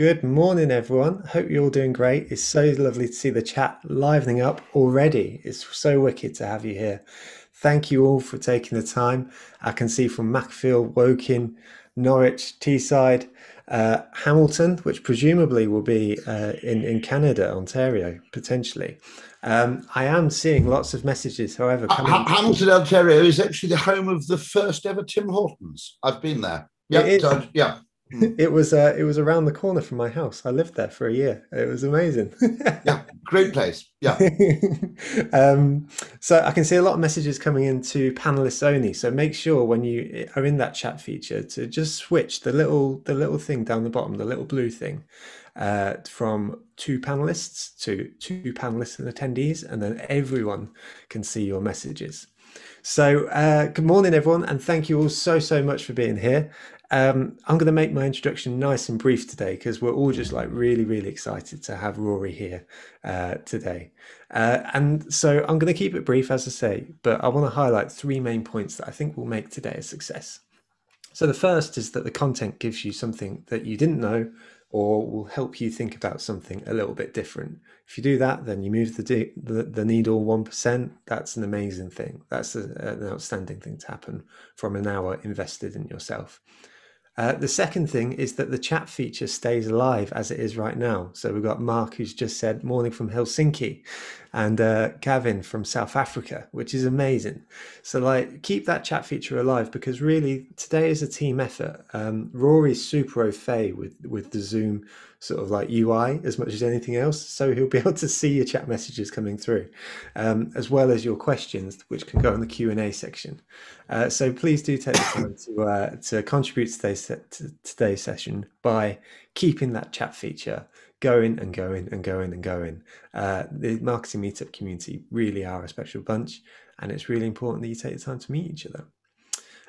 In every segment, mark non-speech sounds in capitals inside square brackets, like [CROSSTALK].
Good morning, everyone. Hope you're all doing great. It's so lovely to see the chat livening up already. It's so wicked to have you here. Thank you all for taking the time. I can see from Macclesfield, Woking, Norwich, Teesside, uh, Hamilton, which presumably will be uh, in, in Canada, Ontario, potentially. Um, I am seeing lots of messages, however. Coming... Hamilton, Ontario is actually the home of the first ever Tim Hortons. I've been there. Yeah, yeah. [LAUGHS] it was uh, it was around the corner from my house. I lived there for a year. It was amazing. yeah, great [LAUGHS] place. Yeah. [LAUGHS] um, so I can see a lot of messages coming into panelists only. So make sure when you are in that chat feature to just switch the little the little thing down the bottom, the little blue thing, uh, from two panelists to two panelists and attendees, and then everyone can see your messages. So, uh, good morning, everyone, and thank you all so, so much for being here. Um, I'm going to make my introduction nice and brief today because we're all just like really, really excited to have Rory here uh, today. Uh, and so I'm going to keep it brief, as I say, but I want to highlight three main points that I think will make today a success. So the first is that the content gives you something that you didn't know or will help you think about something a little bit different. If you do that, then you move the, the, the needle 1%. That's an amazing thing. That's a, an outstanding thing to happen from an hour invested in yourself. Uh, the second thing is that the chat feature stays alive as it is right now. So we've got Mark who's just said morning from Helsinki and uh, Gavin from South Africa, which is amazing. So like keep that chat feature alive because really today is a team effort. Um, Rory's super au fait with, with the Zoom sort of like UI as much as anything else. So he'll be [LAUGHS] able to see your chat messages coming through, um, as well as your questions, which can go in the Q and A section. Uh, so please do take the [COUGHS] time to uh, to contribute to today's, to today's session by keeping that chat feature going and going and going and going. Uh, the marketing meetup community really are a special bunch, and it's really important that you take the time to meet each other.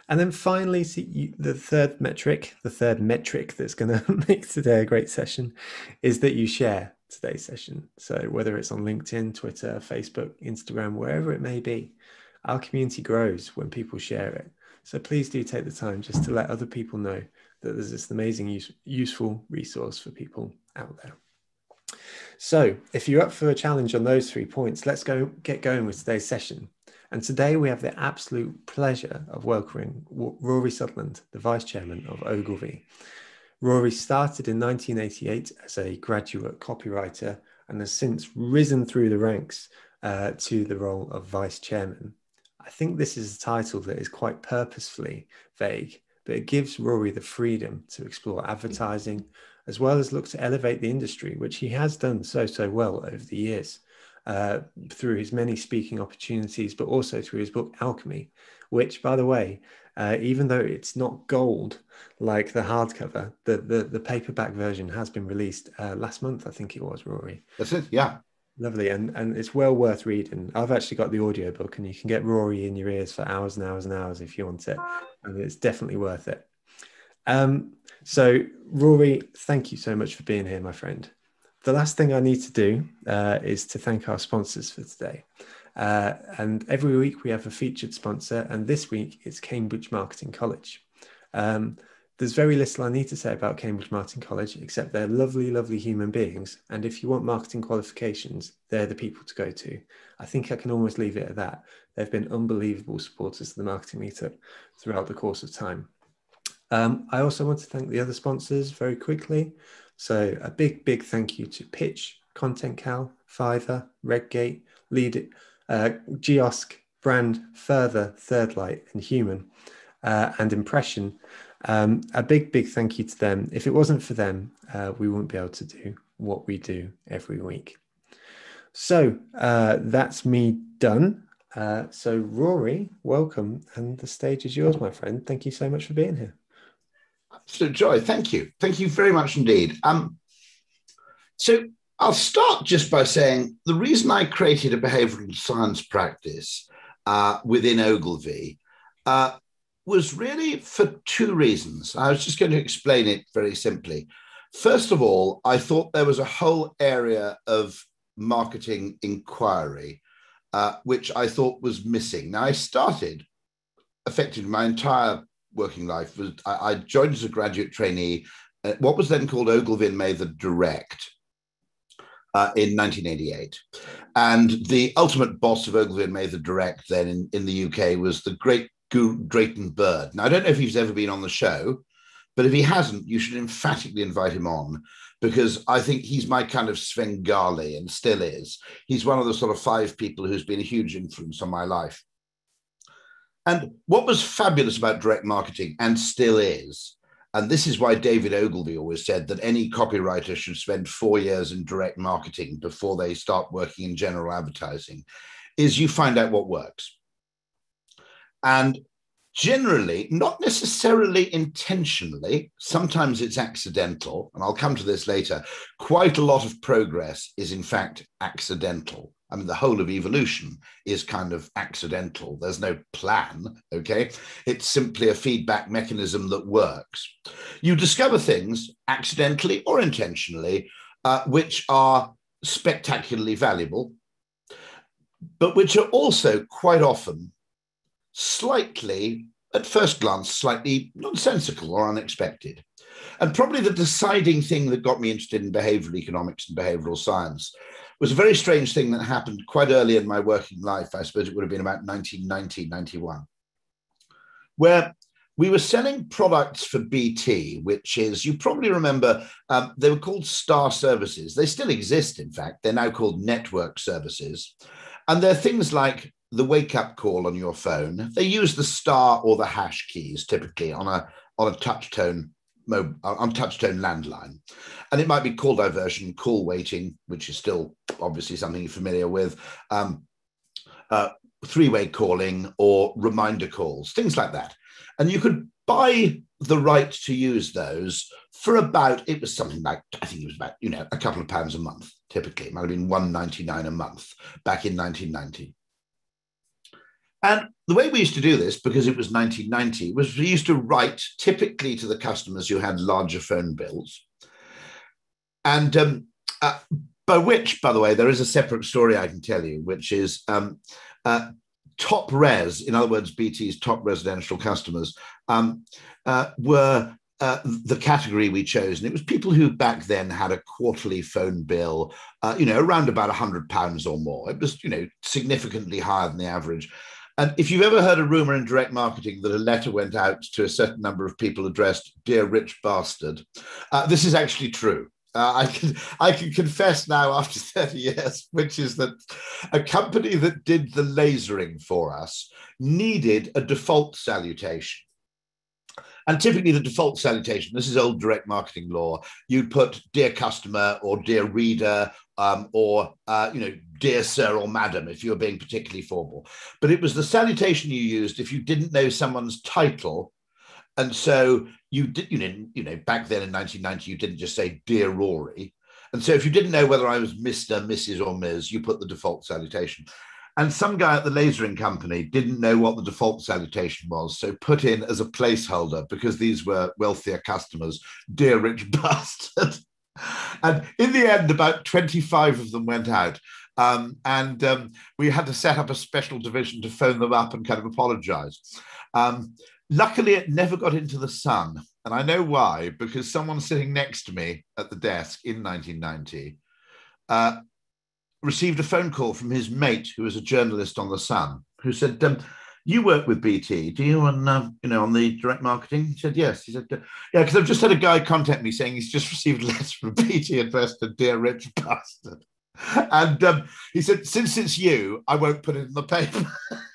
And then finally, you, the third metric, the third metric that's going [LAUGHS] to make today a great session is that you share today's session. So whether it's on LinkedIn, Twitter, Facebook, Instagram, wherever it may be, our community grows when people share it. So please do take the time just to let other people know that there's this amazing, use, useful resource for people out there. So if you're up for a challenge on those three points, let's go get going with today's session. And today we have the absolute pleasure of welcoming Rory Sutherland, the Vice Chairman of Ogilvy. Rory started in 1988 as a graduate copywriter and has since risen through the ranks uh, to the role of Vice Chairman. I think this is a title that is quite purposefully vague, but it gives Rory the freedom to explore advertising as well as look to elevate the industry, which he has done so, so well over the years uh, through his many speaking opportunities, but also through his book Alchemy, which, by the way, uh, even though it's not gold like the hardcover, the, the, the paperback version has been released uh, last month, I think it was, Rory. That's it, yeah. Lovely, and, and it's well worth reading. I've actually got the audiobook, and you can get Rory in your ears for hours and hours and hours if you want it. And it's definitely worth it. Um, so, Rory, thank you so much for being here, my friend the last thing I need to do uh, is to thank our sponsors for today. Uh, and every week we have a featured sponsor, and this week it's Cambridge Marketing College. Um, there's very little I need to say about Cambridge Marketing College, except they're lovely, lovely human beings. And if you want marketing qualifications, they're the people to go to. I think I can almost leave it at that. They've been unbelievable supporters of the marketing meetup throughout the course of time. Um, I also want to thank the other sponsors very quickly. So a big, big thank you to Pitch, Content Cal, Fiverr, Redgate, Lead, uh, Geosk, Brand, Further, Third Light, and Human, uh, and Impression. Um, a big, big thank you to them. If it wasn't for them, uh, we wouldn't be able to do what we do every week. So uh, that's me done. Uh, so Rory, welcome, and the stage is yours, my friend. Thank you so much for being here. Absolute joy. Thank you. Thank you very much indeed. Um, so I'll start just by saying the reason I created a behavioral science practice uh, within Ogilvy uh, was really for two reasons. I was just going to explain it very simply. First of all, I thought there was a whole area of marketing inquiry uh, which I thought was missing. Now, I started affected my entire working life was I, I, joined as a graduate trainee uh, what was then called Ogilvy and Mather Direct uh, in 1988. And the ultimate boss of Ogilvy and Mather Direct then in, in the UK was the great Drayton Bird. Now, I don't know if he's ever been on the show, but if he hasn't, you should emphatically invite him on because I think he's my kind of Svengali and still is. He's one of the sort of five people who's been a huge influence on my life. And what was fabulous about direct marketing and still is, and this is why David Ogilvy always said that any copywriter should spend four years in direct marketing before they start working in general advertising, is you find out what works. And generally, not necessarily intentionally, sometimes it's accidental, and I'll come to this later. Quite a lot of progress is, in fact, accidental. I mean, the whole of evolution is kind of accidental. There's no plan, okay? It's simply a feedback mechanism that works. You discover things accidentally or intentionally, uh, which are spectacularly valuable, but which are also quite often slightly, at first glance, slightly nonsensical or unexpected. And probably the deciding thing that got me interested in behavioral economics and behavioral science was a very strange thing that happened quite early in my working life. I suppose it would have been about 1990, 91, where we were selling products for BT, which is, you probably remember, um, they were called star services. They still exist, in fact. They're now called network services. And they're things like the wake up call on your phone. They use the star or the hash keys typically on a, on a touch tone on touchtone landline. And it might be call diversion, call waiting, which is still obviously something you're familiar with, um, uh, three way calling or reminder calls, things like that. And you could buy the right to use those for about, it was something like, I think it was about, you know, a couple of pounds a month, typically. It might have been 199 a month back in 1990. And the way we used to do this, because it was 1990, was we used to write typically to the customers who had larger phone bills. And um, uh, by which, by the way, there is a separate story I can tell you, which is um, uh, top res, in other words, BT's top residential customers, um, uh, were uh, the category we chose, and it was people who back then had a quarterly phone bill, uh, you know, around about a hundred pounds or more. It was, you know, significantly higher than the average. And if you've ever heard a rumor in direct marketing that a letter went out to a certain number of people addressed "Dear Rich Bastard," uh, this is actually true. Uh, I can I can confess now after [LAUGHS] 30 years, which is that a company that did the lasering for us needed a default salutation. And typically, the default salutation, this is old direct marketing law, you'd put dear customer or dear reader um, or, uh, you know, dear sir or madam if you were being particularly formal. But it was the salutation you used if you didn't know someone's title. And so you did, you know, you know, back then in 1990, you didn't just say dear Rory. And so if you didn't know whether I was Mr., Mrs., or Ms., you put the default salutation. And some guy at the lasering company didn't know what the default salutation was, so put in as a placeholder because these were wealthier customers, dear rich [LAUGHS] bastard. and in the end, about 25 of them went out. Um, and um, we had to set up a special division to phone them up and kind of apologize. Um, luckily, it never got into the sun. And I know why, because someone sitting next to me at the desk in 1990 uh, received a phone call from his mate, who was a journalist on the Sun, who said, um, "You work with BT, do you? On um, you know, on the direct marketing?" He said, "Yes." He said, uh, "Yeah, because I've just had a guy contact me saying he's just [LAUGHS] received a letter from BT addressed to dear rich bastard." And um, he said, "Since it's you, I won't put it in the paper." [LAUGHS]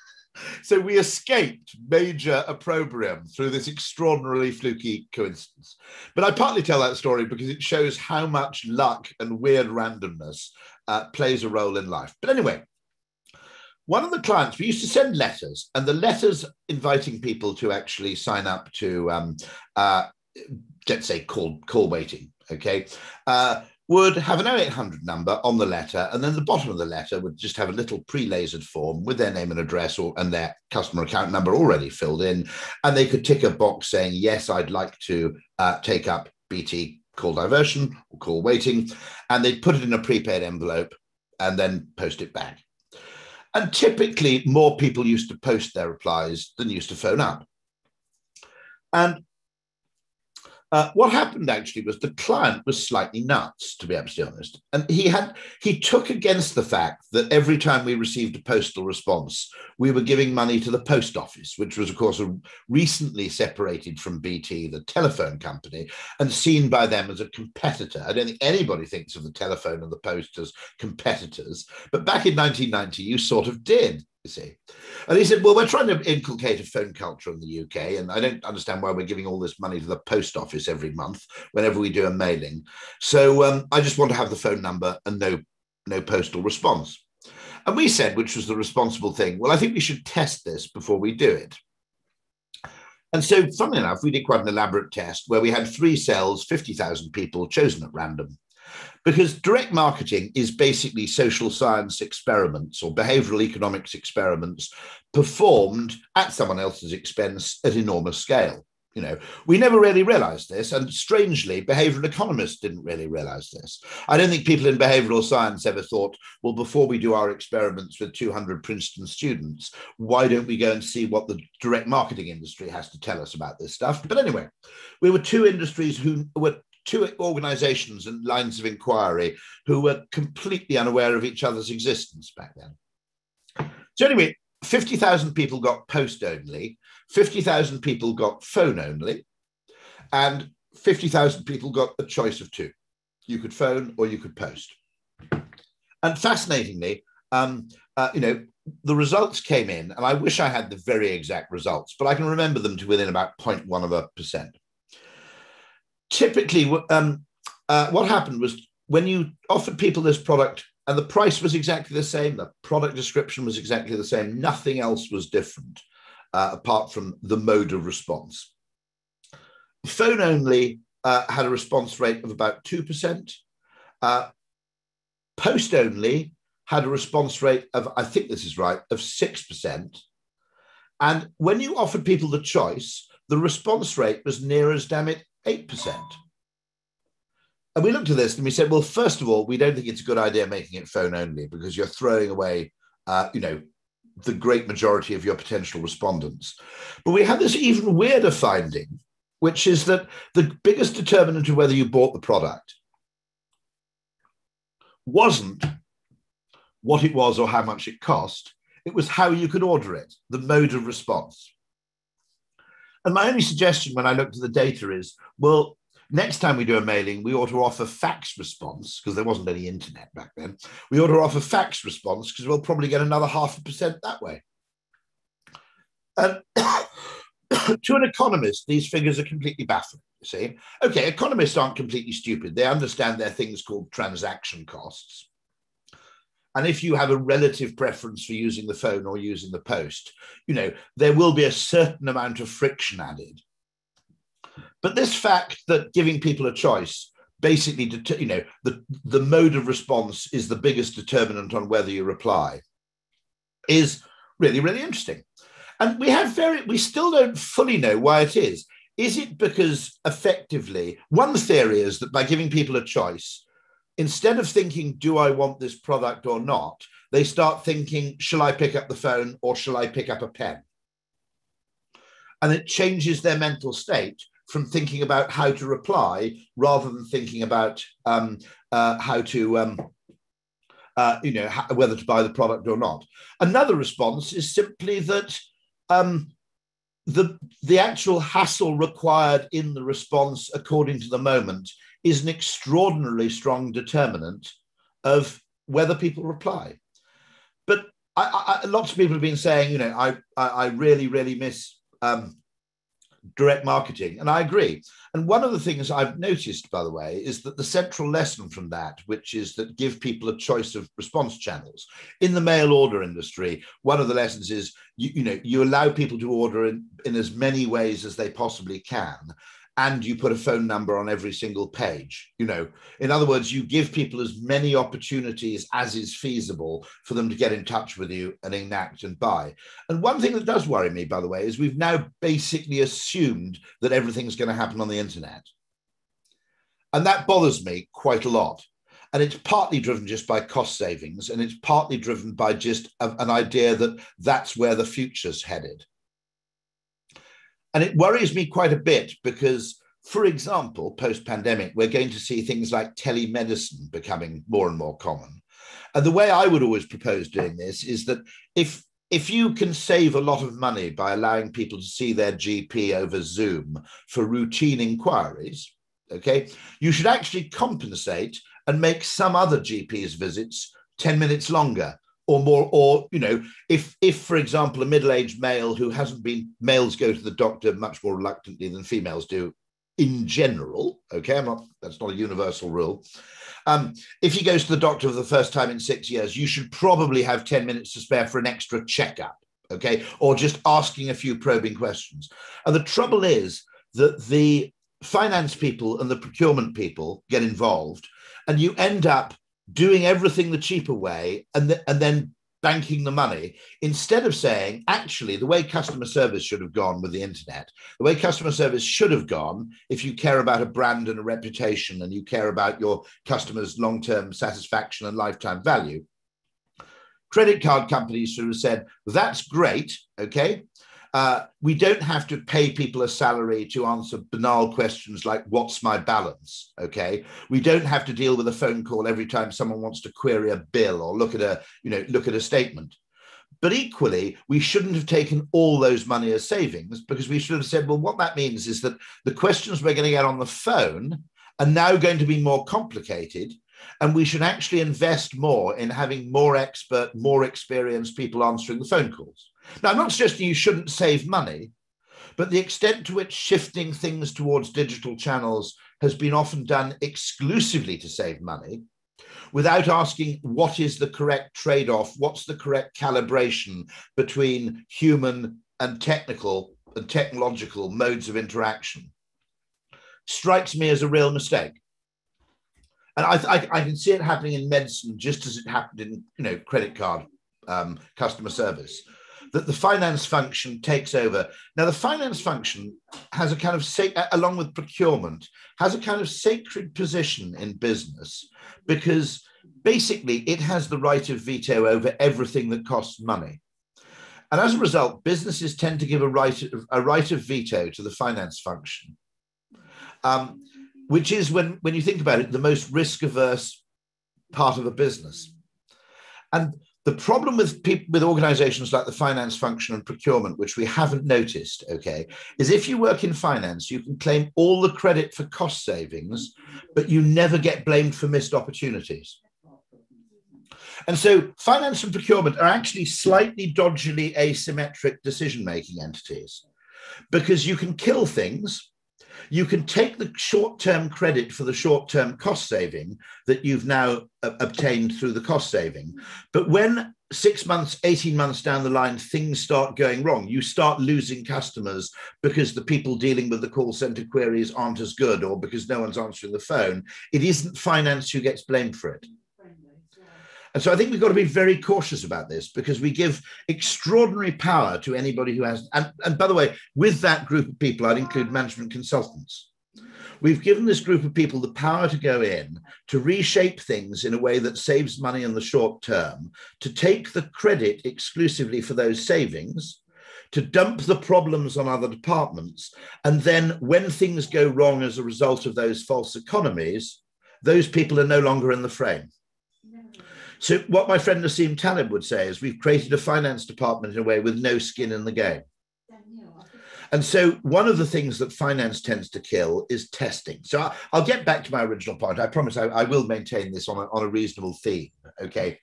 so we escaped major opprobrium through this extraordinarily fluky coincidence. But I partly tell that story because it shows how much luck and weird randomness uh, plays a role in life. But anyway, one of the clients, we used to send letters, and the letters inviting people to actually sign up to, um, uh, let's say, call, call waiting, okay, uh, would have an 0800 number on the letter, and then the bottom of the letter would just have a little pre-lasered form with their name and address or and their customer account number already filled in, and they could tick a box saying, "Yes, I'd like to uh, take up BT call diversion or call waiting, and they'd put it in a prepaid envelope and then post it back. And typically, more people used to post their replies than used to phone up. And Uh, what happened actually was the client was slightly nuts, to be absolutely honest, and he had he took against the fact that every time we received a postal response, we were giving money to the post office, which was of course recently separated from BT, the telephone company, and seen by them as a competitor. I don't think anybody thinks of the telephone and the post as competitors, but back in 1990, you sort of did see. And he said, Well, we're trying to inculcate a phone culture in the UK, and I don't understand why we're giving all this money to the post office every month whenever we do a mailing. So um, I just want to have the phone number and no, no postal response. And we said, which was the responsible thing, well, I think we should test this before we do it. And so, funnily enough, we did quite an elaborate test where we had three cells, 50,000 people chosen at random. Because direct marketing is basically social science experiments or behavioral economics experiments performed at someone else's expense at enormous scale. You know, we never really realized this. And strangely, behavioral economists didn't really realize this. I don't think people in behavioral science ever thought, well, before we do our experiments with 200 Princeton students, why don't we go and see what the direct marketing industry has to tell us about this stuff? But anyway, we were two industries who were two organizations and lines of inquiry who were completely unaware of each other's existence back then. So, anyway, 50,000 people got post only, 50,000 people got phone only, and 50,000 people got a choice of two. You could phone or you could post. And fascinatingly, um, uh, you know, the results came in, and I wish I had the very exact results, but I can remember them to within about 0.1 of a percent typically, um, uh, what happened was when you offered people this product and the price was exactly the same, the product description was exactly the same, nothing else was different uh, apart from the mode of response. Phone only uh, had a response rate of about 2%. Uh, post only had a response rate of, I think this is right, of 6%. And when you offered people the choice, the response rate was near as damn it 8%. And we looked at this and we said, well, first of all, we don't think it's a good idea making it phone only because you're throwing away, uh, you know, the great majority of your potential respondents. But we had this even weirder finding, which is that the biggest determinant of whether you bought the product wasn't what it was or how much it cost, it was how you could order it, the mode of response. And my only suggestion when I looked at the data is, well, next time we do a mailing, we ought to offer fax response because there wasn't any internet back then. We ought to offer fax response because we'll probably get another half a percent that way. And [COUGHS] to an economist, these figures are completely baffling. You see, okay, economists aren't completely stupid. They understand there are things called transaction costs. And if you have a relative preference for using the phone or using the post, you know, there will be a certain amount of friction added. But this fact that giving people a choice basically, you know, the, the mode of response is the biggest determinant on whether you reply is really, really interesting. And we have very, we still don't fully know why it is. Is it because effectively, one theory is that by giving people a choice, instead of thinking, do I want this product or not, they start thinking, shall I pick up the phone or shall I pick up a pen? And it changes their mental state from thinking about how to reply rather than thinking about um, uh, how to, um, uh, you know, whether to buy the product or not. Another response is simply that um, the, the actual hassle required in the response according to the moment is an extraordinarily strong determinant of whether people reply. But I, I, lots of people have been saying, you know, I, I, really, really miss um, direct marketing. And I agree. And one of the things I've noticed, by the way, is that the central lesson from that, which is that give people a choice of response channels in the mail order industry, one of the lessons is, you, you know, you allow people to order in, in as many ways as they possibly can and you put a phone number on every single page you know. In other words you give people as many opportunities as is feasible for them to get in touch with you and enact and buy. And one thing that does worry me by the way is we've now basically assumed that everything's going to happen on the internet. And that bothers me quite a lot. And it's partly driven just by cost savings and it's partly driven by just a, an idea that that's where the future's headed and it worries me quite a bit because for example, post pandemic, we're going to see things like telemedicine becoming more and more common. And the way I would always propose doing this is that if if you can save a lot of money by allowing people to see their GP over Zoom for routine inquiries, okay, you should actually compensate and make some other GP's visits 10 minutes longer or more or you know if if for example a middle-aged male who hasn't been males go to the doctor much more reluctantly than females do in general okay? I'm not that's not a universal rule. Um, if he goes to the doctor for the first time in six years you should probably have 10 minutes to spare for an extra checkup okay? Or just asking a few probing questions. And the trouble is that the finance people and the procurement people get involved and you end up doing everything the cheaper way and, th- and then banking the money instead of saying actually the way customer service should have gone with the internet the way customer service should have gone if you care about a brand and a reputation and you care about your customers long-term satisfaction and lifetime value credit card companies should have said that's great okay uh, we don't have to pay people a salary to answer banal questions like what's my balance? Okay? We don't have to deal with a phone call every time someone wants to query a bill or look at a you know look at a statement. But equally we shouldn't have taken all those money as savings because we should have said well what that means is that the questions we're going to get on the phone are now going to be more complicated and we should actually invest more in having more expert more experienced people answering the phone calls now, I'm not suggesting you shouldn't save money, but the extent to which shifting things towards digital channels has been often done exclusively to save money without asking what is the correct trade off, what's the correct calibration between human and technical and technological modes of interaction strikes me as a real mistake. And I, I, I can see it happening in medicine just as it happened in you know credit card um, customer service that the finance function takes over. Now, the finance function has a kind of, along with procurement, has a kind of sacred position in business because basically it has the right of veto over everything that costs money. And as a result, businesses tend to give a right a right of veto to the finance function, um, which is, when, when you think about it, the most risk averse part of a business. And the problem with people with organizations like the finance function and procurement, which we haven't noticed, okay, is if you work in finance, you can claim all the credit for cost savings, but you never get blamed for missed opportunities. And so finance and procurement are actually slightly dodgily asymmetric decision making entities because you can kill things you can take the short term credit for the short term cost saving that you've now uh, obtained through the cost saving. But when six months, 18 months down the line, things start going wrong, you start losing customers because the people dealing with the call center queries aren't as good or because no one's answering the phone. It isn't finance who gets blamed for it. And so I think we've got to be very cautious about this because we give extraordinary power to anybody who has. And, and by the way, with that group of people, I'd include management consultants. We've given this group of people the power to go in, to reshape things in a way that saves money in the short term, to take the credit exclusively for those savings, to dump the problems on other departments. And then when things go wrong as a result of those false economies, those people are no longer in the frame. So, what my friend Nassim Taleb would say is we've created a finance department in a way with no skin in the game. And so, one of the things that finance tends to kill is testing. So, I'll get back to my original point. I promise I, I will maintain this on a, on a reasonable theme. Okay.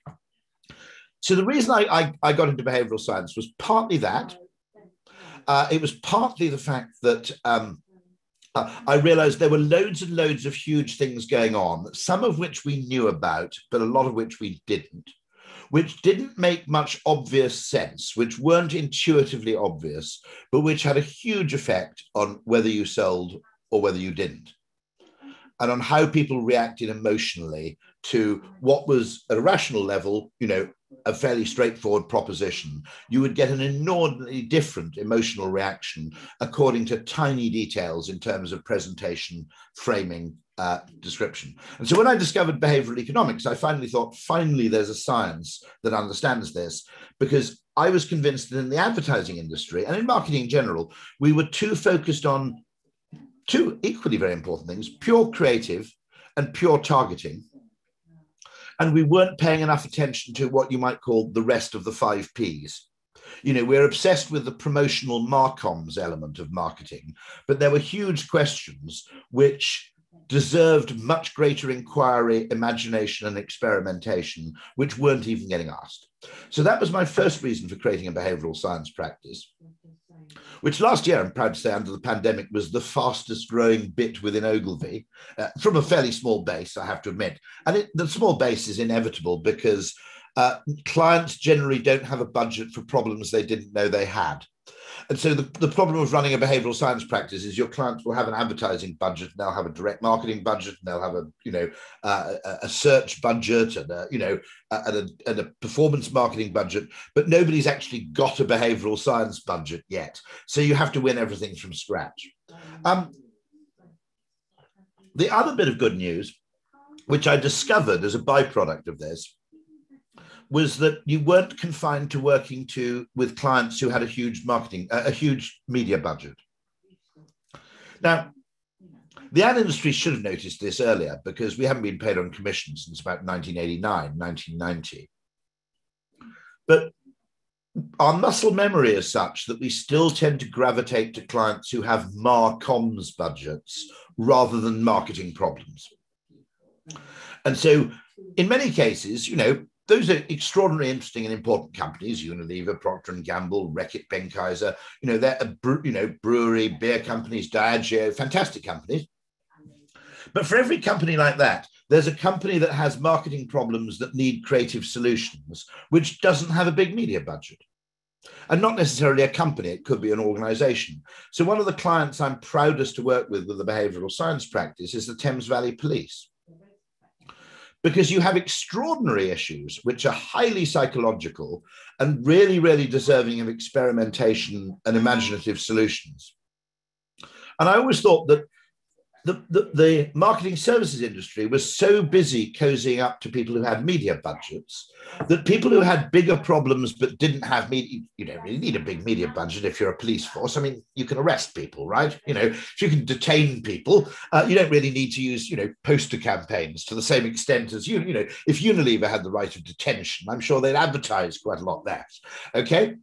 So, the reason I, I, I got into behavioral science was partly that. Uh, it was partly the fact that um, I realized there were loads and loads of huge things going on, some of which we knew about, but a lot of which we didn't, which didn't make much obvious sense, which weren't intuitively obvious, but which had a huge effect on whether you sold or whether you didn't, and on how people reacted emotionally to what was at a rational level, you know, a fairly straightforward proposition, you would get an inordinately different emotional reaction according to tiny details in terms of presentation, framing, uh, description. And so when I discovered behavioral economics, I finally thought, finally, there's a science that understands this, because I was convinced that in the advertising industry and in marketing in general, we were too focused on two equally very important things pure creative and pure targeting. And we weren't paying enough attention to what you might call the rest of the five P's. You know, we're obsessed with the promotional marcoms element of marketing, but there were huge questions which deserved much greater inquiry, imagination, and experimentation, which weren't even getting asked. So that was my first reason for creating a behavioral science practice, which last year, I'm proud to say, under the pandemic, was the fastest growing bit within Ogilvy uh, from a fairly small base, I have to admit. And it, the small base is inevitable because uh, clients generally don't have a budget for problems they didn't know they had. And so the, the problem of running a behavioral science practice is your clients will have an advertising budget, and they'll have a direct marketing budget, and they'll have a you know uh, a search budget, and a, you know and a, and a performance marketing budget, but nobody's actually got a behavioral science budget yet. So you have to win everything from scratch. Um, the other bit of good news, which I discovered as a byproduct of this, was that you weren't confined to working to with clients who had a huge marketing, a huge media budget. Now, the ad industry should have noticed this earlier because we haven't been paid on commission since about 1989, 1990. But our muscle memory is such that we still tend to gravitate to clients who have marcoms budgets rather than marketing problems. And so, in many cases, you know, those are extraordinarily interesting and important companies unilever procter and gamble reckitt benckiser you know they're you know brewery beer companies diageo fantastic companies. But for every company like that there's a company that has marketing problems that need creative solutions which doesn't have a big media budget. And not necessarily a company it could be an organization. So one of the clients i'm proudest to work with with the behavioral science practice is the thames valley police because you have extraordinary issues which are highly psychological and really, really deserving of experimentation and imaginative solutions. And I always thought that the, the, the, marketing services industry was so busy cozying up to people who had media budgets that people who had bigger problems but didn't have media, you don't really need a big media budget if you're a police force. I mean, you can arrest people, right? You know, if you can detain people, uh, you don't really need to use, you know, poster campaigns to the same extent as you, you know, if Unilever had the right of detention, I'm sure they'd advertise quite a lot less. Okay.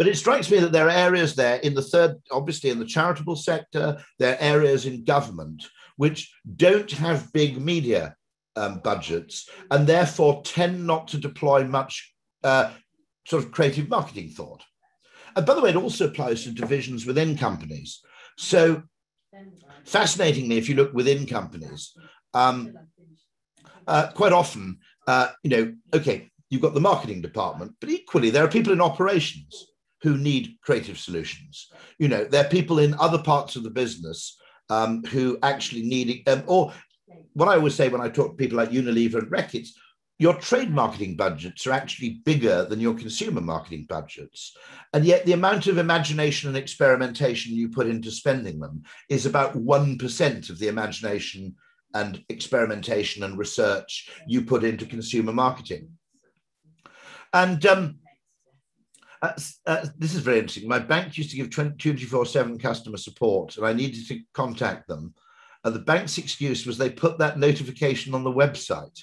But it strikes me that there are areas there in the third, obviously in the charitable sector, there are areas in government which don't have big media um, budgets and therefore tend not to deploy much uh, sort of creative marketing thought. And by the way, it also applies to divisions within companies. So, fascinatingly, if you look within companies, um, uh, quite often, uh, you know, okay, you've got the marketing department, but equally, there are people in operations who need creative solutions. You know, there are people in other parts of the business um, who actually need, um, or what I always say when I talk to people like Unilever and Reckitt, your trade marketing budgets are actually bigger than your consumer marketing budgets. And yet, the amount of imagination and experimentation you put into spending them is about 1% of the imagination and experimentation and research you put into consumer marketing. And um, this is very interesting. My bank used to give 24 7 customer support, and I needed to contact them. Uh, the bank's excuse was they put that notification on the website.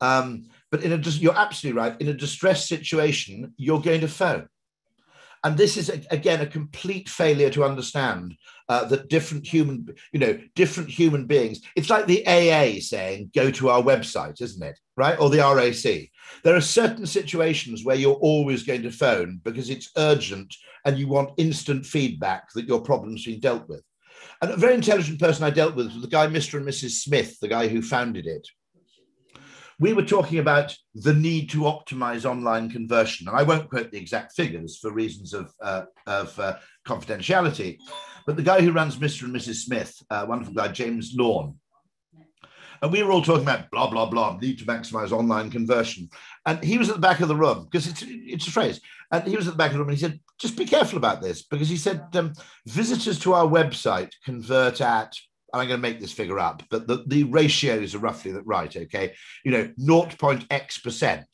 Um, but in a, you're absolutely right. In a distress situation, you're going to phone. And this is, again, a complete failure to understand uh, that different human, you know, different human beings, it's like the AA saying, go to our website, isn't it? Right? Or the RAC. There are certain situations where you're always going to phone because it's urgent and you want instant feedback that your problem's been dealt with. And a very intelligent person I dealt with was the guy, Mr. and Mrs. Smith, the guy who founded it we were talking about the need to optimize online conversion. And I won't quote the exact figures for reasons of, uh, of uh, confidentiality. But the guy who runs Mr. and Mrs. Smith, uh, wonderful guy, James Lohan, and we were all talking about blah, blah, blah, need to maximize online conversion. And he was at the back of the room because it's, it's a phrase. And he was at the back of the room and he said, just be careful about this because he said, um, visitors to our website convert at I'm going to make this figure up, but the, the ratios are roughly that right. Okay. You know, 0.x percent.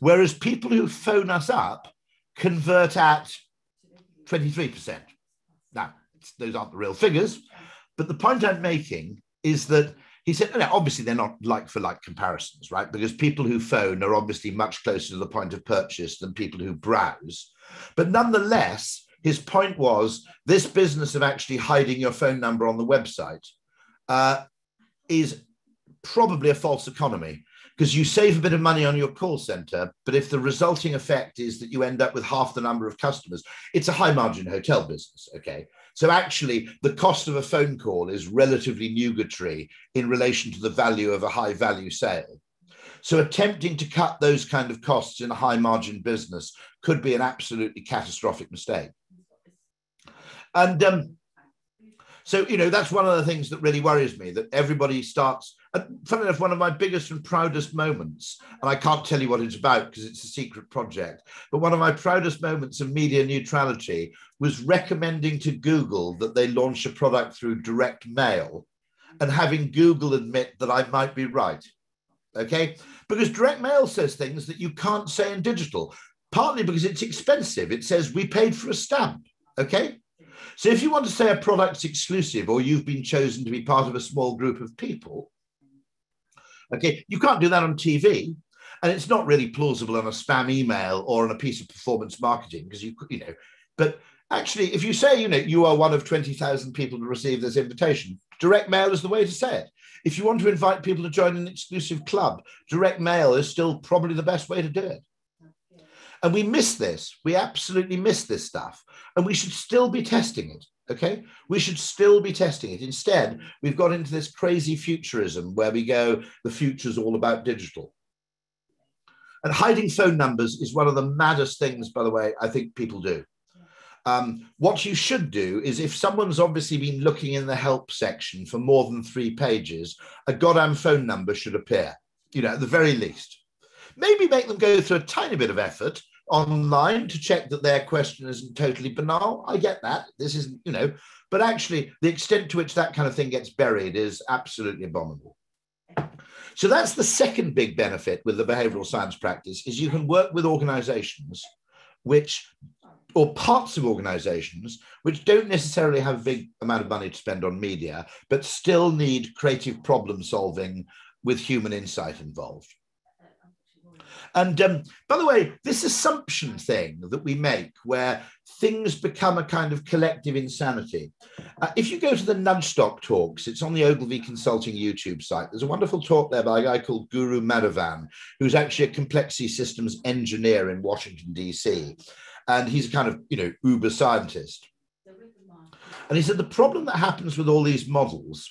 Whereas people who phone us up convert at 23%. Now, those aren't the real figures. But the point I'm making is that he said, obviously they're not like for like comparisons, right? Because people who phone are obviously much closer to the point of purchase than people who browse. But nonetheless, his point was this business of actually hiding your phone number on the website uh, is probably a false economy because you save a bit of money on your call center, but if the resulting effect is that you end up with half the number of customers, it's a high margin hotel business. Okay. So actually, the cost of a phone call is relatively nugatory in relation to the value of a high value sale. So attempting to cut those kind of costs in a high margin business could be an absolutely catastrophic mistake. And um, so, you know, that's one of the things that really worries me that everybody starts. And funny enough, one of my biggest and proudest moments, and I can't tell you what it's about because it's a secret project, but one of my proudest moments of media neutrality was recommending to Google that they launch a product through direct mail and having Google admit that I might be right. Okay. Because direct mail says things that you can't say in digital, partly because it's expensive. It says we paid for a stamp. Okay. So if you want to say a product's exclusive or you've been chosen to be part of a small group of people, okay, you can't do that on TV. And it's not really plausible on a spam email or on a piece of performance marketing because you, you know, but actually, if you say, you know, you are one of 20,000 people to receive this invitation, direct mail is the way to say it. If you want to invite people to join an exclusive club, direct mail is still probably the best way to do it. And we miss this. We absolutely miss this stuff. And we should still be testing it. Okay. We should still be testing it. Instead, we've got into this crazy futurism where we go, the future's all about digital. And hiding phone numbers is one of the maddest things, by the way, I think people do. Um, what you should do is if someone's obviously been looking in the help section for more than three pages, a goddamn phone number should appear, you know, at the very least. Maybe make them go through a tiny bit of effort online to check that their question isn't totally banal. I get that. This isn't, you know, but actually, the extent to which that kind of thing gets buried is absolutely abominable. So that's the second big benefit with the behavioral science practice is you can work with organizations which or parts of organizations which don't necessarily have a big amount of money to spend on media but still need creative problem solving with human insight involved and um, by the way, this assumption thing that we make where things become a kind of collective insanity. Uh, if you go to the Nudgestock talks, it's on the Ogilvy Consulting YouTube site. There's a wonderful talk there by a guy called Guru Madhavan, who's actually a complexity systems engineer in Washington, D.C. And he's a kind of, you know, uber scientist. And he said the problem that happens with all these models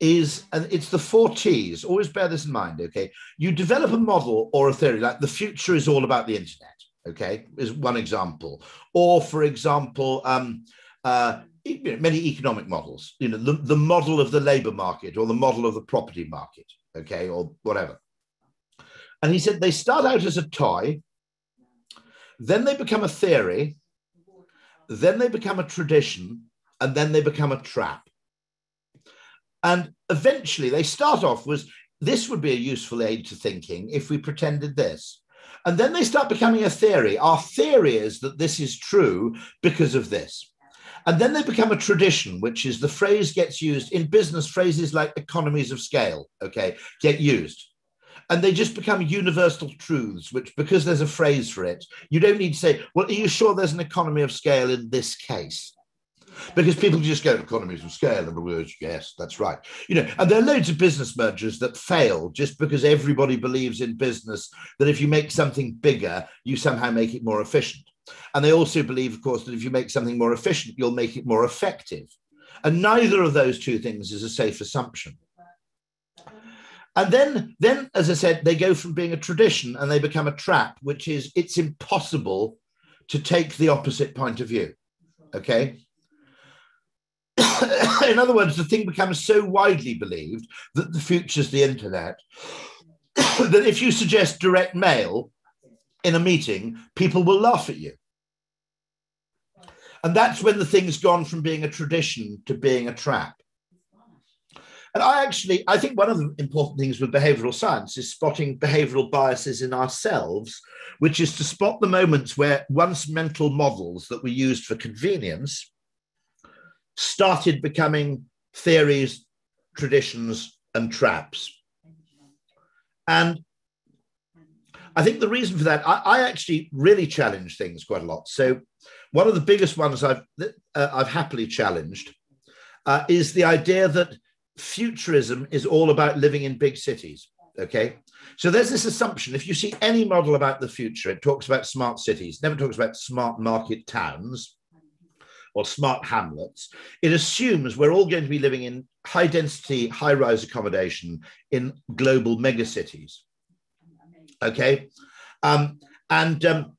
is, and it's the four T's. Always bear this in mind, okay? You develop a model or a theory, like the future is all about the internet, okay, is one example. Or, for example, um, uh, many economic models, you know, the, the model of the labor market or the model of the property market, okay, or whatever. And he said they start out as a toy, then they become a theory, then they become a tradition, and then they become a trap. And eventually they start off was this would be a useful aid to thinking if we pretended this. And then they start becoming a theory. Our theory is that this is true because of this. And then they become a tradition, which is the phrase gets used in business, phrases like economies of scale, okay, get used. And they just become universal truths, which, because there's a phrase for it, you don't need to say, well, are you sure there's an economy of scale in this case? Because people just go economies of scale and words yes that's right. You know and there are loads of business mergers that fail just because everybody believes in business that if you make something bigger you somehow make it more efficient. And they also believe of course that if you make something more efficient you'll make it more effective. And neither of those two things is a safe assumption. And then then as i said they go from being a tradition and they become a trap which is it's impossible to take the opposite point of view. Okay [COUGHS] in other words, the thing becomes so widely believed that the future's the internet [COUGHS] that if you suggest direct mail in a meeting, people will laugh at you. And that's when the thing's gone from being a tradition to being a trap. And I actually, I think one of the important things with behavioral science is spotting behavioral biases in ourselves, which is to spot the moments where once mental models that were used for convenience started becoming theories, traditions, and traps. And I think the reason for that, I, I, actually really challenge things quite a lot. So, one of the biggest ones I've uh, I've happily challenged uh, is the idea that futurism is all about living in big cities. Okay, so there's this assumption. If you see any model about the future, it talks about smart cities, never talks about smart market towns or smart hamlets. It assumes we're all going to be living in high density, high rise accommodation in global megacities. Okay. Um, and um,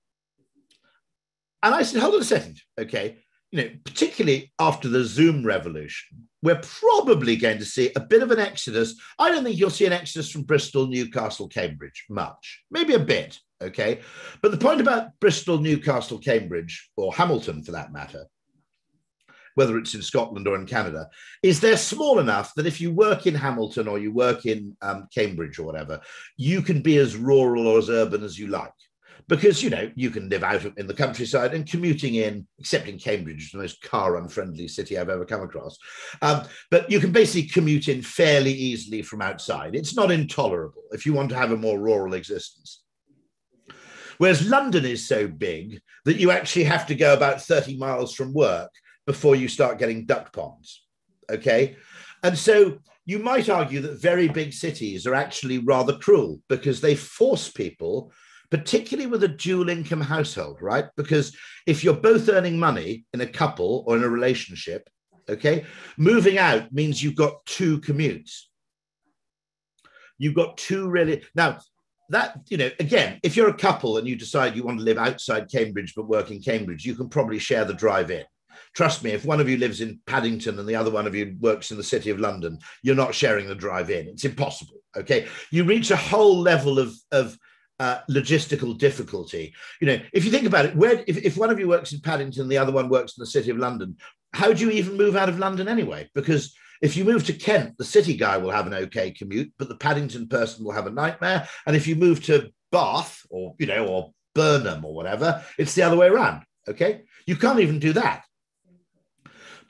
and I said, hold on a second. Okay. You know, particularly after the Zoom revolution, we're probably going to see a bit of an exodus. I don't think you'll see an exodus from Bristol, Newcastle, Cambridge much, maybe a bit. Okay. But the point about Bristol, Newcastle, Cambridge, or Hamilton for that matter, whether it's in Scotland or in Canada, is they're small enough that if you work in Hamilton or you work in um, Cambridge or whatever, you can be as rural or as urban as you like. Because you know you can live out in the countryside and commuting in, except in Cambridge, the most car-unfriendly city I've ever come across. Um, but you can basically commute in fairly easily from outside. It's not intolerable if you want to have a more rural existence. Whereas London is so big that you actually have to go about 30 miles from work before you start getting duck ponds. Okay. And so you might argue that very big cities are actually rather cruel because they force people, particularly with a dual income household, right? Because if you're both earning money in a couple or in a relationship, okay, moving out means you've got two commutes. You've got two really. Now, that you know again if you're a couple and you decide you want to live outside cambridge but work in cambridge you can probably share the drive in Trust me, if one of you lives in Paddington and the other one of you works in the city of London, you're not sharing the drive in. It's impossible. Okay. You reach a whole level of, of uh, logistical difficulty. You know, if you think about it, where if, if one of you works in Paddington, the other one works in the city of London, how do you even move out of London anyway? Because if you move to Kent, the city guy will have an okay commute, but the Paddington person will have a nightmare. And if you move to Bath or you know or Burnham or whatever, it's the other way around. Okay, you can't even do that.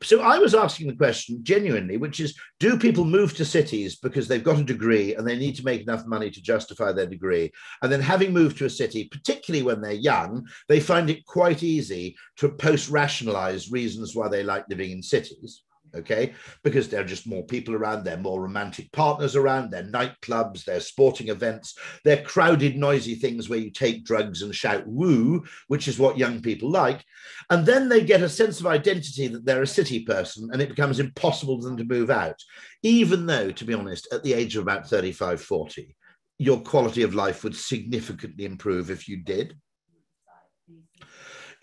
So I was asking the question genuinely, which is do people move to cities because they've got a degree and they need to make enough money to justify their degree? And then having moved to a city, particularly when they're young, they find it quite easy to post rationalize reasons why they like living in cities okay? Because there are just more people around, there are more romantic partners around, there are nightclubs, there are sporting events, there are crowded, noisy things where you take drugs and shout woo, which is what young people like. And then they get a sense of identity that they're a city person and it becomes impossible for them to move out, even though, to be honest, at the age of about 35, 40, your quality of life would significantly improve if you did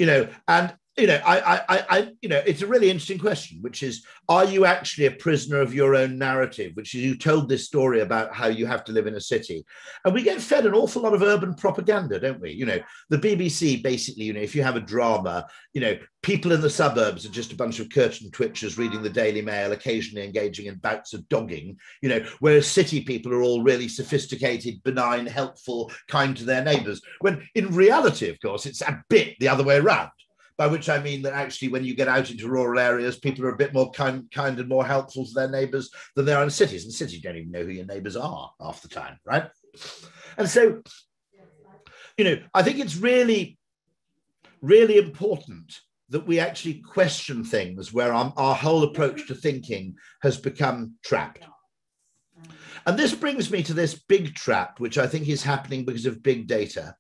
you know and you know, I, I, I, you know, it's a really interesting question, which is, are you actually a prisoner of your own narrative? Which is, you told this story about how you have to live in a city, and we get fed an awful lot of urban propaganda, don't we? You know, the BBC basically, you know, if you have a drama, you know, people in the suburbs are just a bunch of curtain twitchers reading the Daily Mail, occasionally engaging in bouts of dogging, you know, whereas city people are all really sophisticated, benign, helpful, kind to their neighbours. When in reality, of course, it's a bit the other way around by which I mean that actually, when you get out into rural areas, people are a bit more kind, kind and more helpful to their neighbours than they are in cities. And cities don't even know who your neighbours are half the time, right? And so, you know, I think it's really, really important that we actually question things where our, our whole approach to thinking has become trapped. And this brings me to this big trap, which I think is happening because of big data.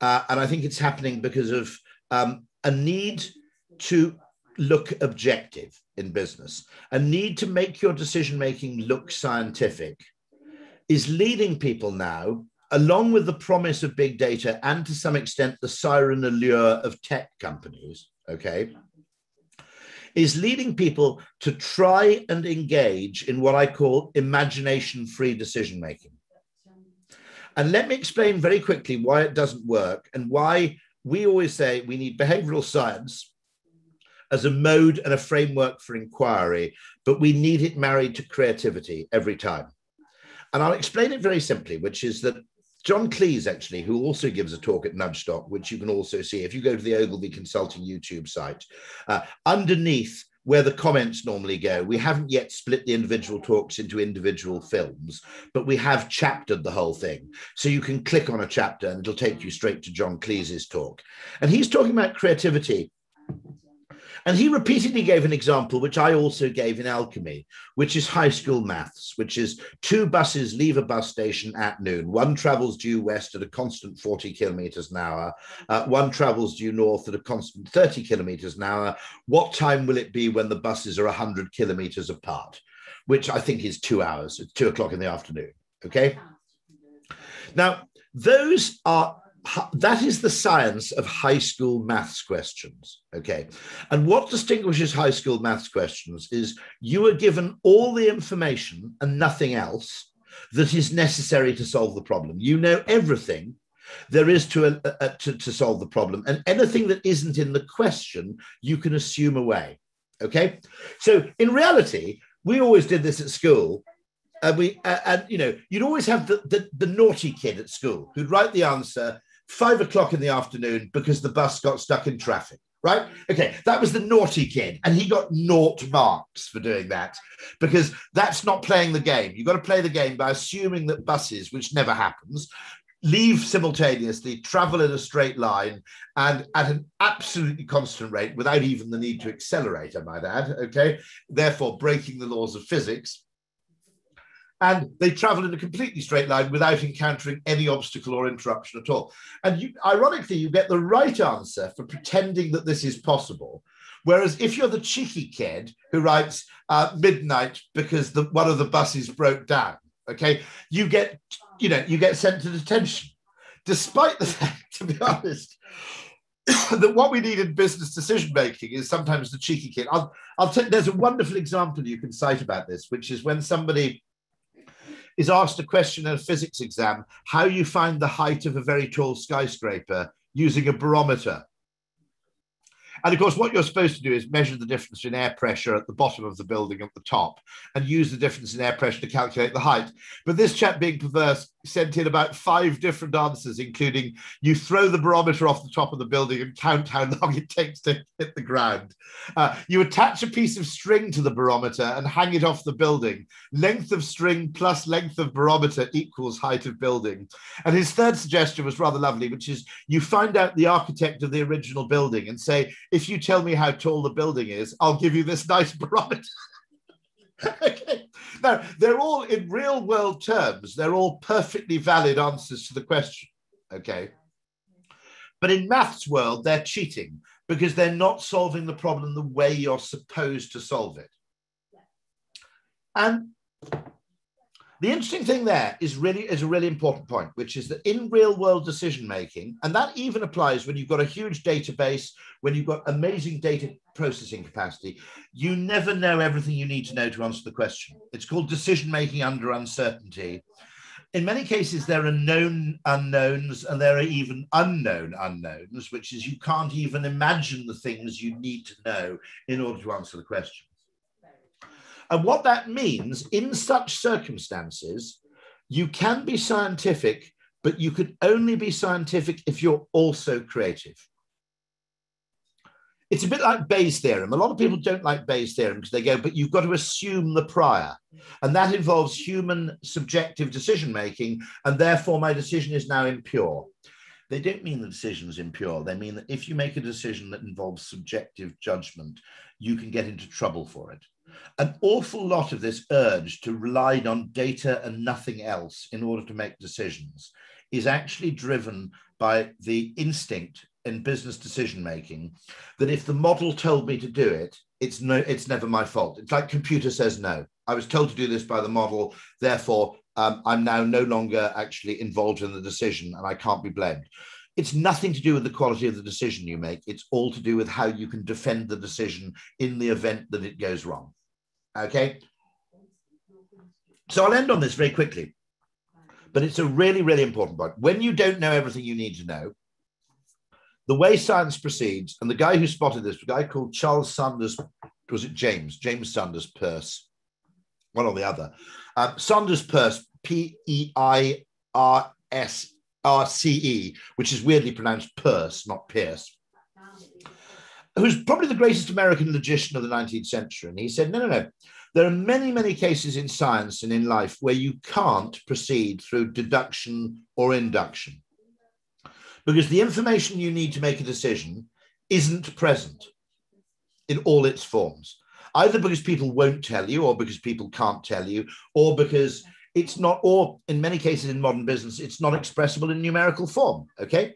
Uh, and I think it's happening because of um, a need to look objective in business, a need to make your decision making look scientific, is leading people now, along with the promise of big data and to some extent the siren allure of tech companies, okay, is leading people to try and engage in what I call imagination free decision making. And let me explain very quickly why it doesn't work and why we always say we need behavioral science as a mode and a framework for inquiry, but we need it married to creativity every time. And I'll explain it very simply, which is that John Cleese, actually, who also gives a talk at Nudgestock, which you can also see if you go to the Ogilvy Consulting YouTube site, uh, underneath where the comments normally go. We haven't yet split the individual talks into individual films, but we have chaptered the whole thing. So you can click on a chapter and it'll take you straight to John Cleese's talk. And he's talking about creativity and he repeatedly gave an example, which I also gave in Alchemy, which is high school maths, which is two buses leave a bus station at noon. One travels due west at a constant 40 kilometers an hour. Uh, one travels due north at a constant 30 kilometers an hour. What time will it be when the buses are 100 kilometers apart? Which I think is two hours. It's two o'clock in the afternoon. Okay. Now, those are that is the science of high school maths questions. Okay. And what distinguishes high school maths questions is you are given all the information and nothing else that is necessary to solve the problem. You know everything there is to, uh, uh, to, to solve the problem. And anything that isn't in the question, you can assume away. Okay. So in reality, we always did this at school and we uh, and you know you'd always have the, the, the naughty kid at school who'd write the answer five o'clock in the afternoon because the bus got stuck in traffic. Right? Okay, that was the naughty kid, and he got naught marks for doing that because that's not playing the game. You've got to play the game by assuming that buses, which never happens, leave simultaneously, travel in a straight line, and at an absolutely constant rate without even the need to accelerate, I might add. Okay, therefore breaking the laws of physics and they travel in a completely straight line without encountering any obstacle or interruption at all. And you, ironically, you get the right answer for pretending that this is possible. Whereas if you're the cheeky kid who writes uh, midnight because the, one of the buses broke down, okay, you get, you know, you get sent to detention, despite the [LAUGHS] fact, to be honest, [COUGHS] that what we need in business decision making is sometimes the cheeky kid. I'll, I'll. There's a wonderful example you can cite about this, which is when somebody is asked a question in a physics exam how you find the height of a very tall skyscraper using a barometer. And of course, what you're supposed to do is measure the difference in air pressure at the bottom of the building at the top and use the difference in air pressure to calculate the height. But this chap, being perverse, sent in about five different answers, including you throw the barometer off the top of the building and count how long it takes to hit the ground. Uh, you attach a piece of string to the barometer and hang it off the building. Length of string plus length of barometer equals height of building. And his third suggestion was rather lovely, which is you find out the architect of the original building and say, if you tell me how tall the building is, I'll give you this nice [LAUGHS] barometer. [LAUGHS] okay. Now, they're all in real world terms, they're all perfectly valid answers to the question. Okay. But in maths world, they're cheating because they're not solving the problem the way you're supposed to solve it. And the interesting thing there is really is a really important point, which is that in real world decision making, and that even applies when you've got a huge database, when you've got amazing data processing capacity, you never know everything you need to know to answer the question. It's called decision making under uncertainty. In many cases, there are known unknowns and there are even unknown unknowns, which is you can't even imagine the things you need to know in order to answer the question. And what that means in such circumstances, you can be scientific, but you can only be scientific if you're also creative. It's a bit like Bayes' theorem. A lot of people mm. don't like Bayes' theorem because they go, but you've got to assume the prior. And that involves human subjective decision making. And therefore, my decision is now impure. They don't mean the decision is impure. They mean that if you make a decision that involves subjective judgment, you can get into trouble for it. An awful lot of this urge to rely on data and nothing else in order to make decisions is actually driven by the instinct in business decision making that if the model told me to do it, it's no, it's never my fault. It's like computer says no. I was told to do this by the model, therefore um, I'm now no longer actually involved in the decision and I can't be blamed. It's nothing to do with the quality of the decision you make. It's all to do with how you can defend the decision in the event that it goes wrong. Okay. So I'll end on this very quickly, but it's a really, really important point. When you don't know everything you need to know, the way science proceeds, and the guy who spotted this, a guy called Charles Sanders, was it James? James Sanders Peirce, one or the other. Um, Sanders Peirce, P E I R S R C E, which is weirdly pronounced Peirce, not Pierce. who's probably the greatest American logician of the 19th century. And he said, no, no, no. There are many, many cases in science and in life where you can't proceed through deduction or induction because the information you need to make a decision isn't present in all its forms, either because people won't tell you, or because people can't tell you, or because it's not, or in many cases in modern business, it's not expressible in numerical form. Okay.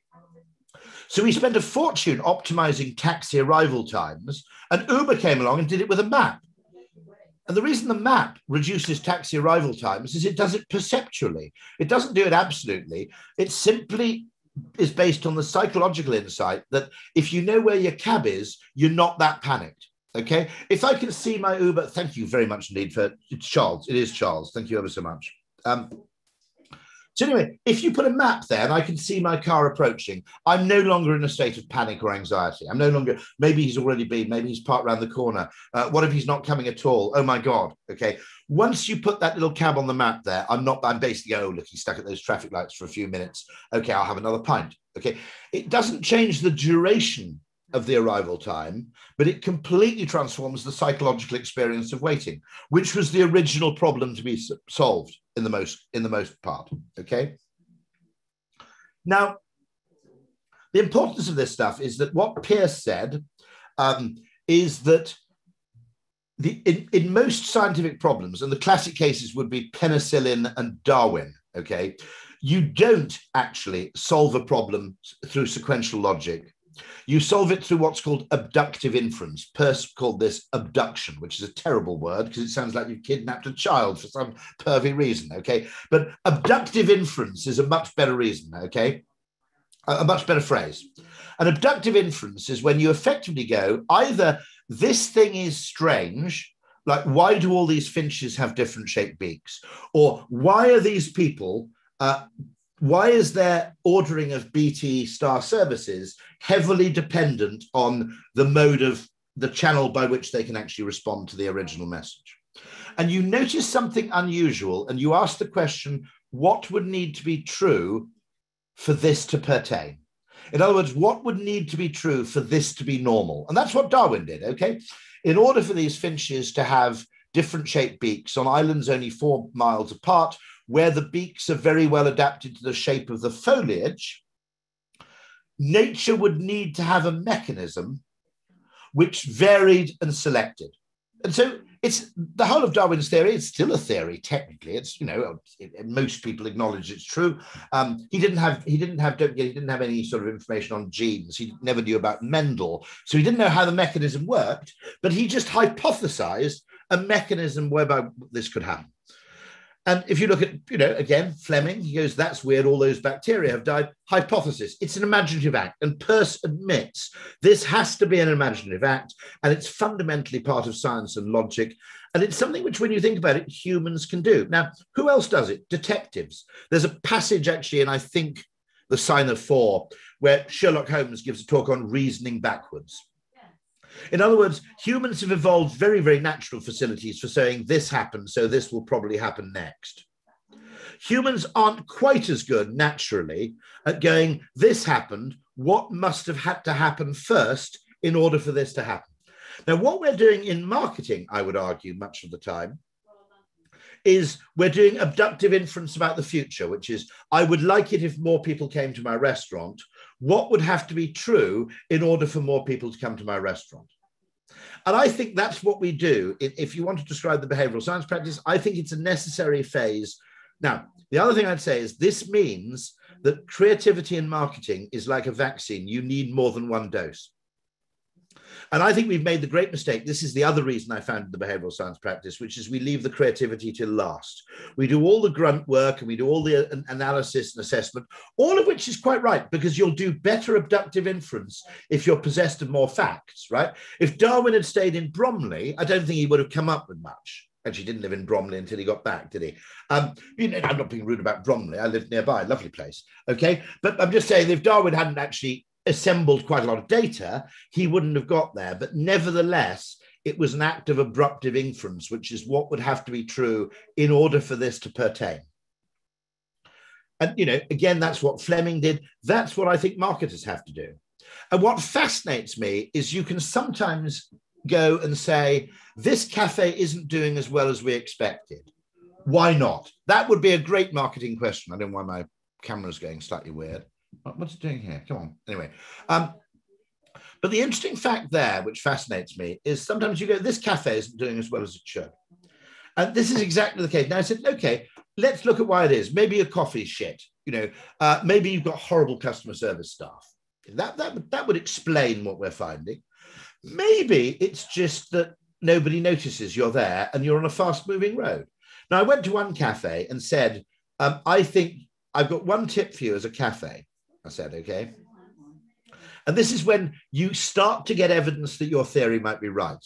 So we spent a fortune optimizing taxi arrival times, and Uber came along and did it with a map. And the reason the map reduces taxi arrival times is it does it perceptually. It doesn't do it absolutely. It simply is based on the psychological insight that if you know where your cab is, you're not that panicked. Okay. If I can see my Uber, thank you very much indeed for it's Charles. It is Charles. Thank you ever so much. Um, so anyway, if you put a map there and I can see my car approaching, I'm no longer in a state of panic or anxiety. I'm no longer, maybe he's already been, maybe he's parked around the corner. Uh, what if he's not coming at all? Oh my God. Okay. Once you put that little cab on the map there, I'm not, I'm basically, oh, look, he's stuck at those traffic lights for a few minutes. Okay, I'll have another pint. Okay. It doesn't change the duration of the arrival time, but it completely transforms the psychological experience of waiting, which was the original problem to be solved in the most in the most part. Okay. Now, the importance of this stuff is that what Peirce said um, is that the in, in most scientific problems, and the classic cases would be penicillin and Darwin. Okay, you don't actually solve a problem through sequential logic you solve it through what's called abductive inference. Peirce called this abduction, which is a terrible word because it sounds like you've kidnapped a child for some pervy reason. Okay. But abductive inference is a much better reason. Okay. A, a much better phrase. An abductive inference is when you effectively go either this thing is strange like why do all these finches have different shaped beaks or why are these people uh, why is their ordering of BT Star services heavily dependent on the mode of the channel by which they can actually respond to the original message? And you notice something unusual and you ask the question, what would need to be true for this to pertain? In other words, what would need to be true for this to be normal? And that's what Darwin did, okay? In order for these finches to have different shaped beaks on islands only four miles apart, where the beaks are very well adapted to the shape of the foliage, nature would need to have a mechanism which varied and selected. And so it's the whole of Darwin's theory. It's still a theory technically. It's you know it, most people acknowledge it's true. Um, he didn't have he didn't have he didn't have any sort of information on genes. He never knew about Mendel, so he didn't know how the mechanism worked. But he just hypothesized a mechanism whereby this could happen. And if you look at, you know, again, Fleming, he goes, that's weird, all those bacteria have died. Hypothesis, it's an imaginative act. And Peirce admits this has to be an imaginative act, and it's fundamentally part of science and logic. And it's something which, when you think about it, humans can do. Now, who else does it? Detectives. There's a passage actually, and I think The Sign of Four, where Sherlock Holmes gives a talk on reasoning backwards. In other words, humans have evolved very, very natural facilities for saying this happened, so this will probably happen next. Humans aren't quite as good naturally at going, this happened, what must have had to happen first in order for this to happen? Now, what we're doing in marketing, I would argue, much of the time, is we're doing abductive inference about the future, which is I would like it if more people came to my restaurant. What would have to be true in order for more people to come to my restaurant? And I think that's what we do. If you want to describe the behavioral science practice, I think it's a necessary phase. Now, the other thing I'd say is this means that creativity in marketing is like a vaccine. You need more than one dose. And I think we've made the great mistake. This is the other reason I founded the behavioral science practice, which is we leave the creativity till last. We do all the grunt work and we do all the analysis and assessment, all of which is quite right because you'll do better abductive inference if you're possessed of more facts, right? If Darwin had stayed in Bromley, I don't think he would have come up with much. Actually, he didn't live in Bromley until he got back, did he? Um, you know, I'm not being rude about Bromley. I lived nearby, lovely place. Okay, but I'm just saying, if Darwin hadn't actually assembled quite a lot of data, he wouldn't have got there. But nevertheless, it was an act of abductive inference, which is what would have to be true in order for this to pertain. And, you know, again, that's what Fleming did. That's what I think marketers have to do. And what fascinates me is you can sometimes go and say, this cafe isn't doing as well as we expected. Why not? That would be a great marketing question. I don't know why my camera's going slightly weird. What's it doing here? Come on. Anyway, um, but the interesting fact there, which fascinates me, is sometimes you go, this cafe isn't doing as well as it should. And this is exactly the case. Now I said, okay, let's look at why it is. Maybe your coffee's shit. You know, uh, maybe you've got horrible customer service staff. That, that, that would explain what we're finding. Maybe it's just that nobody notices you're there and you're on a fast moving road. Now, I went to one cafe and said, um, I think I've got one tip for you as a cafe. I said, okay. And this is when you start to get evidence that your theory might be right.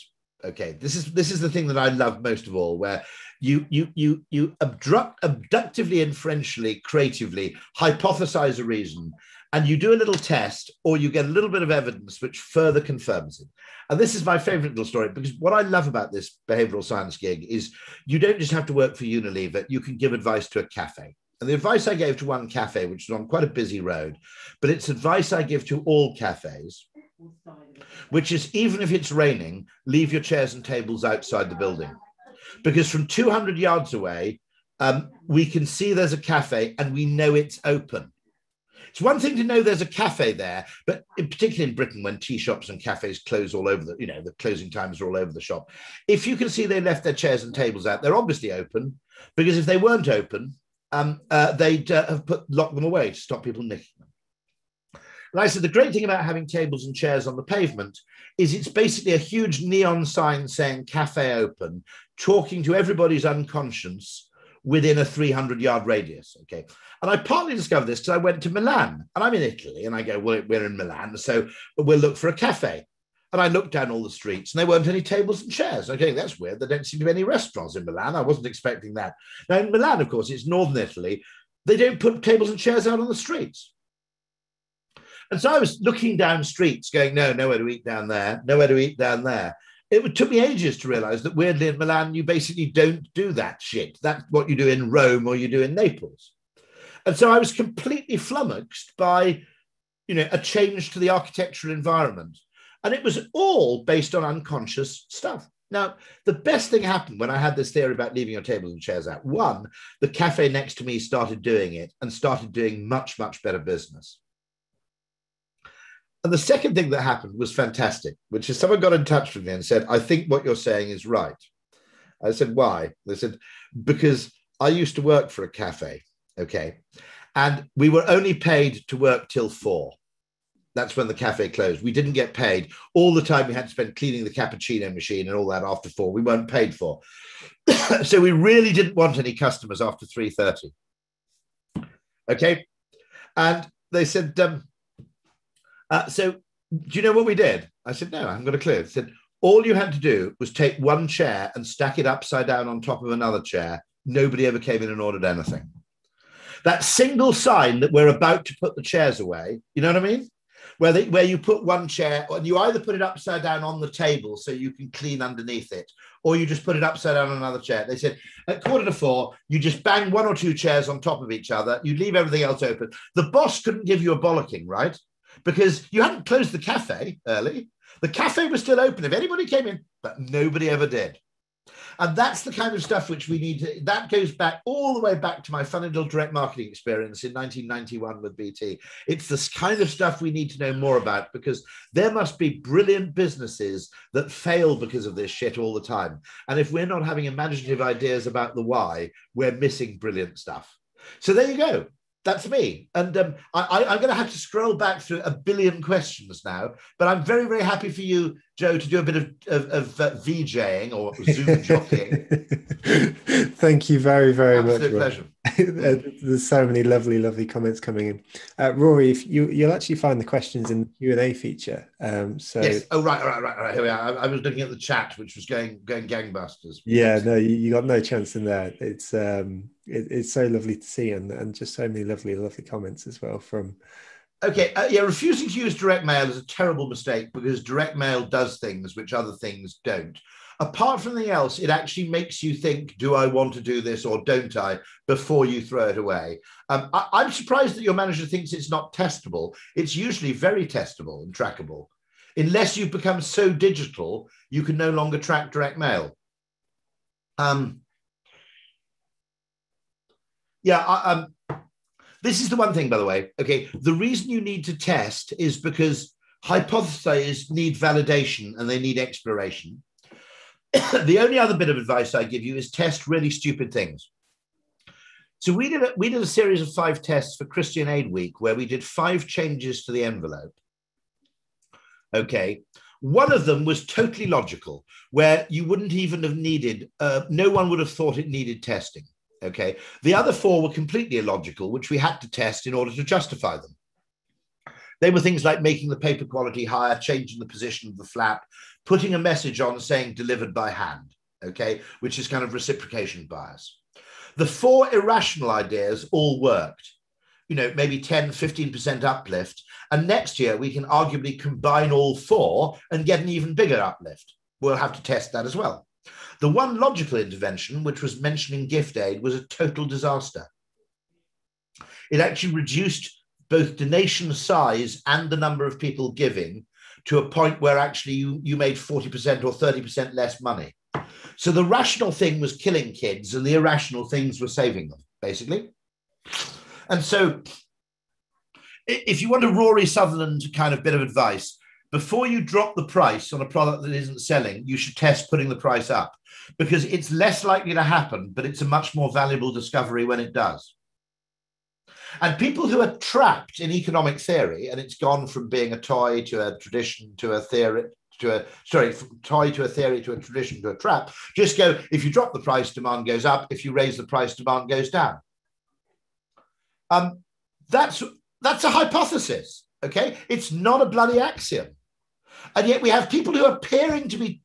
Okay, this is this is the thing that I love most of all, where you you you you abduct, abductively, inferentially, creatively hypothesize a reason, and you do a little test, or you get a little bit of evidence which further confirms it. And this is my favorite little story because what I love about this behavioral science gig is you don't just have to work for Unilever; you can give advice to a cafe. And the advice I gave to one cafe, which is on quite a busy road, but it's advice I give to all cafes, which is even if it's raining, leave your chairs and tables outside the building. Because from 200 yards away, um, we can see there's a cafe and we know it's open. It's one thing to know there's a cafe there, but in particular in Britain, when tea shops and cafes close all over the, you know, the closing times are all over the shop. If you can see they left their chairs and tables out, they're obviously open. Because if they weren't open, um, uh, they'd uh, have put locked them away to stop people nicking them. And I said the great thing about having tables and chairs on the pavement is it's basically a huge neon sign saying "cafe open," talking to everybody's unconscious within a 300 yard radius. Okay. And I partly discovered this because I went to Milan and I'm in Italy and I go, well, we're in Milan. So we'll look for a cafe. And I looked down all the streets and there weren't any tables and chairs. Okay, that's weird. There don't seem to be any restaurants in Milan. I wasn't expecting that. Now, in Milan, of course, it's northern Italy. They don't put tables and chairs out on the streets. And so I was looking down streets, going, no, nowhere to eat down there, nowhere to eat down there. It took me ages to realize that weirdly in Milan, you basically don't do that shit. That's what you do in Rome or you do in Naples. And so I was completely flummoxed by, you know, a change to the architectural environment and it was all based on unconscious stuff. Now, the best thing happened when I had this theory about leaving your tables and chairs out. One, the cafe next to me started doing it and started doing much, much better business. And the second thing that happened was fantastic, which is someone got in touch with me and said, I think what you're saying is right. I said, why? They said, because I used to work for a cafe. Okay. And we were only paid to work till four that's when the cafe closed. We didn't get paid. All the time we had to spend cleaning the cappuccino machine and all that after four, we weren't paid for. [COUGHS] so we really didn't want any customers after 3.30. Okay. And they said, um, uh, so do you know what we did? I said, no, I haven't got a clue. They said, all you had to do was take one chair and stack it upside down on top of another chair. Nobody ever came in and ordered anything. That single sign that we're about to put the chairs away, you know what I mean? Where they, where you put one chair and you either put it upside down on the table so you can clean underneath it, or you just put it upside down on another chair. They said at quarter to four, you just bang one or two chairs on top of each other. You leave everything else open. The boss couldn't give you a bollocking, right? Because you hadn't closed the cafe early. The cafe was still open if anybody came in, but nobody ever did. And that's the kind of stuff which we need to, that goes back all the way back to my Funnydle direct marketing experience in 1991 with BT. It's this kind of stuff we need to know more about because there must be brilliant businesses that fail because of this shit all the time. And if we're not having imaginative ideas about the why, we're missing brilliant stuff. So there you go that's me. And um, I, am going to have to scroll back through a billion questions now, but I'm very, very happy for you, Joe, to do a bit of, of, of uh, VJing or [LAUGHS] Zoom jockeying. Thank you very, very Absolute much. pleasure. [LAUGHS] Uh, there's so many lovely, lovely comments coming in. Uh, Rory, if you you'll actually find the questions in the Q and A feature. Um, so yes. Oh right, right, right, right. Here we are. I, I, was looking at the chat, which was going going gangbusters. Yeah, no, you, you got no chance in there. It's um, it, it's so lovely to see, and and just so many lovely, lovely comments as well from. Okay, uh, yeah, refusing to use direct mail is a terrible mistake because direct mail does things which other things don't. apart from anything else, it actually makes you think, do I want to do this or don't I, before you throw it away. Um, I, am surprised that your manager thinks it's not testable. It's usually very testable and trackable. Unless you've become so digital, you can no longer track direct mail. Um, yeah, I, um, this is the one thing, by the way. Okay, the reason you need to test is because hypotheses need validation and they need exploration. [COUGHS] the only other bit of advice I give you is test really stupid things. So we did a, we did a series of five tests for Christian Aid Week where we did five changes to the envelope. Okay, one of them was totally logical, where you wouldn't even have needed. Uh, no one would have thought it needed testing. Okay, the other four were completely illogical, which we had to test in order to justify them. They were things like making the paper quality higher, changing the position of the flap, putting a message on saying delivered by hand, okay, which is kind of reciprocation bias. The four irrational ideas all worked. You know, maybe 10, 15% uplift. And next year we can arguably combine all four and get an even bigger uplift. We'll have to test that as well. The one logical intervention, which was mentioning gift aid, was a total disaster. It actually reduced both donation size and the number of people giving to a point where actually you, you made 40% or 30% less money. So the rational thing was killing kids and the irrational things were saving them, basically. And so if you want a Rory Sutherland kind of bit of advice, before you drop the price on a product that isn't selling, you should test putting the price up because it's less likely to happen, but it's a much more valuable discovery when it does. And people who are trapped in economic theory, and it's gone from being a toy to a tradition to a theory, to a sorry, toy to a theory to a tradition to a trap, just go, if you drop the price, demand goes up. If you raise the price, demand goes down. Um, that's that's a hypothesis. Okay, it's not a bloody axiom. And yet we have people who are appearing to be,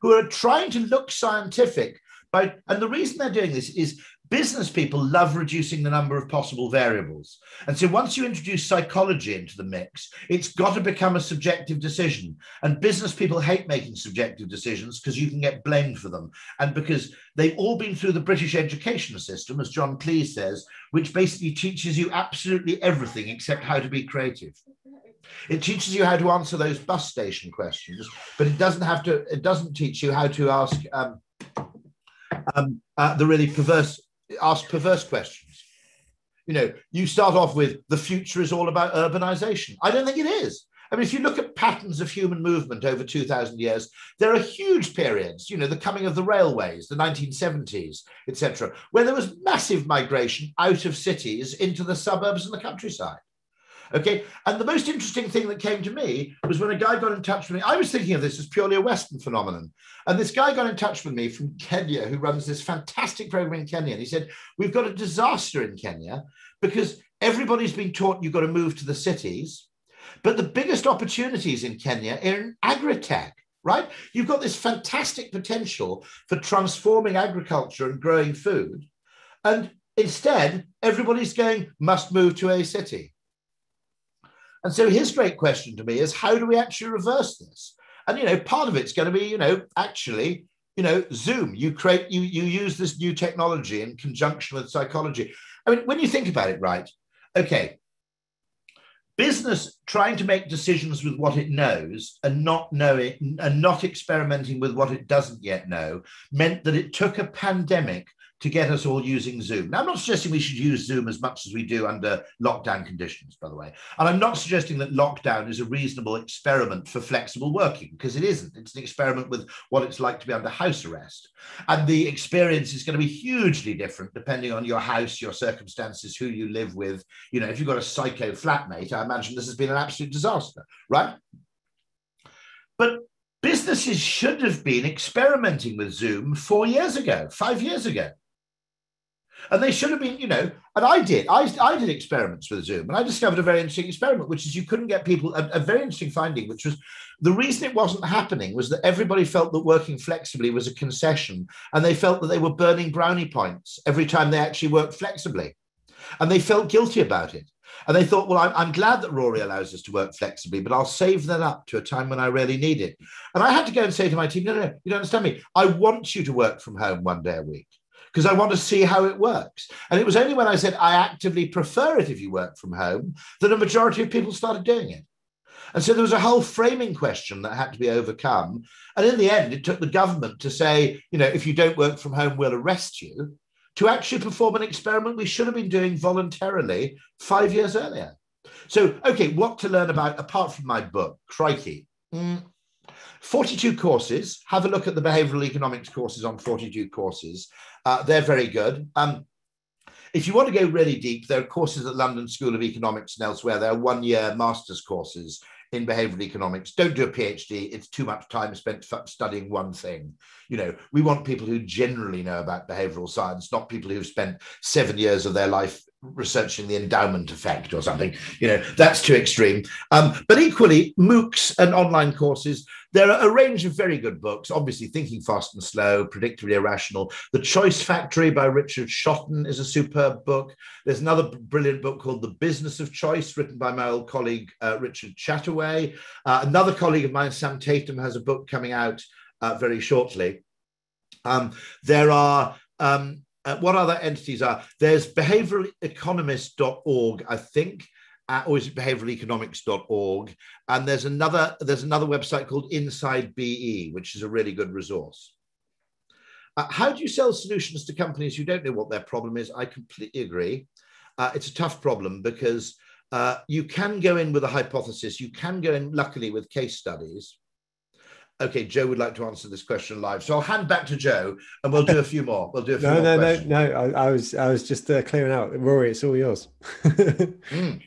who are trying to look scientific. By, and the reason they're doing this is business people love reducing the number of possible variables. And so once you introduce psychology into the mix, it's got to become a subjective decision. And business people hate making subjective decisions because you can get blamed for them. And because they've all been through the British education system, as John Cleese says, which basically teaches you absolutely everything except how to be creative. It teaches you how to answer those bus station questions, but it doesn't have to. It doesn't teach you how to ask um, um, uh, the really perverse ask perverse questions. You know, you start off with the future is all about urbanization. I don't think it is. I mean, if you look at patterns of human movement over 2,000 years, there are huge periods, you know, the coming of the railways, the 1970s, etc., where there was massive migration out of cities into the suburbs and the countryside. Okay. And the most interesting thing that came to me was when a guy got in touch with me. I was thinking of this as purely a Western phenomenon. And this guy got in touch with me from Kenya, who runs this fantastic program in Kenya. And he said, We've got a disaster in Kenya because everybody's been taught you've got to move to the cities. But the biggest opportunities in Kenya are in agri-tech, right? You've got this fantastic potential for transforming agriculture and growing food. And instead, everybody's going, must move to a city. And so his great question to me is how do we actually reverse this? And you know, part of it's going to be, you know, actually, you know, Zoom. You create, you you use this new technology in conjunction with psychology. I mean, when you think about it, right? Okay, business trying to make decisions with what it knows and not knowing and not experimenting with what it doesn't yet know meant that it took a pandemic to get us all using Zoom. Now, I'm not suggesting we should use Zoom as much as we do under lockdown conditions, by the way. And I'm not suggesting that lockdown is a reasonable experiment for flexible working, because it isn't. It's an experiment with what it's like to be under house arrest. And the experience is going to be hugely different depending on your house, your circumstances, who you live with. You know, if you've got a psycho flatmate, I imagine this has been an absolute disaster, right? But businesses should have been experimenting with Zoom four years ago, five years ago. And they should have been, you know, and I did. I, I did experiments with Zoom and I discovered a very interesting experiment, which is you couldn't get people, a, a very interesting finding, which was the reason it wasn't happening was that everybody felt that working flexibly was a concession and they felt that they were burning brownie points every time they actually worked flexibly. And they felt guilty about it. And they thought, well, I'm, I'm, glad that Rory allows us to work flexibly, but I'll save that up to a time when I really need it. And I had to go and say to my team, no, no, you don't understand me. I want you to work from home one day a week because I want to see how it works. And it was only when I said I actively prefer it if you work from home that a majority of people started doing it. And so there was a whole framing question that had to be overcome. And in the end, it took the government to say, you know, if you don't work from home, we'll arrest you, to actually perform an experiment we should have been doing voluntarily five years earlier. So, okay, what to learn about apart from my book? Crikey. Mm. 42 courses. Have a look at the behavioral economics courses on 42 courses. Uh, they're very good. Um, if you want to go really deep, there are courses at London School of Economics and elsewhere. There are one year master's courses in behavioral economics. Don't do a PhD. It's too much time spent studying one thing. You know, we want people who generally know about behavioral science, not people who've spent seven years of their life researching the endowment effect or something. You know, that's too extreme. Um, but equally, MOOCs and online courses, there are a range of very good books. Obviously, Thinking Fast and Slow, Predictably Irrational. The Choice Factory by Richard Shotton is a superb book. There's another brilliant book called The Business of Choice, written by my old colleague, uh, Richard Chataway. Uh, another colleague of mine, Sam Tatam, has a book coming out uh, very shortly. Um, there are um, uh, what other entities are there's behavioraleconomist.org i think uh, or is it behavioraleconomics.org and there's another there's another website called inside be which is a really good resource. Uh, how do you sell solutions to companies who don't know what their problem is? I completely agree. Uh, it's a tough problem because uh, you can go in with a hypothesis you can go in luckily with case studies Okay, Joe would like to answer this question live, so I'll hand back to Joe, and we'll do a few more. We'll do a [LAUGHS] few no, more. No, questions. no, no, I, I, was, I was just uh, clearing out. Rory, it's all yours. mm.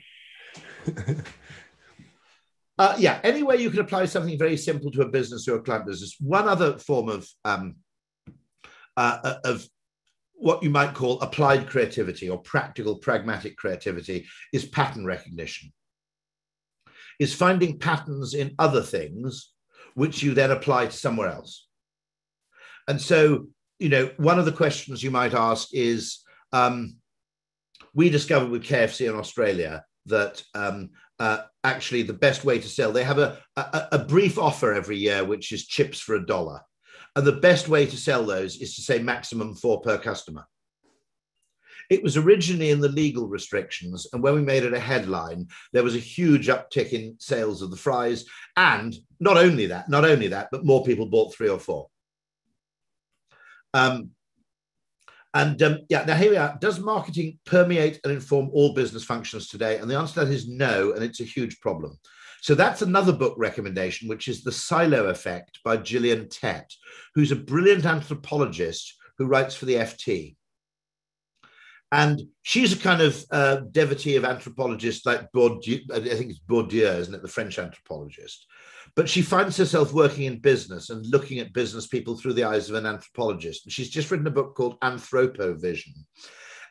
[LAUGHS] uh, yeah, any way you can apply something very simple to a business or a client business. One other form of um, uh, uh, of what you might call applied creativity or practical, pragmatic creativity is pattern recognition. Is finding patterns in other things which you then apply to somewhere else. And so, you know, one of the questions you might ask is um, we discovered with KFC in Australia that um, uh, actually the best way to sell, they have a, a, a brief offer every year, which is chips for a dollar. And the best way to sell those is to say maximum four per customer. It was originally in the legal restrictions, and when we made it a headline, there was a huge uptick in sales of the fries. And not only that, not only that, but more people bought three or four. Um, and um, yeah, now here we are. Does marketing permeate and inform all business functions today? And the answer to that is no, and it's a huge problem. So that's another book recommendation, which is The Silo Effect by Gillian Tett, who's a brilliant anthropologist who writes for the FT. And she's a kind of uh, devotee of anthropologists like Bourdieu, I think it's Bourdieu, isn't it, the French anthropologist. But she finds herself working in business and looking at business people through the eyes of an anthropologist. And She's just written a book called Anthropovision.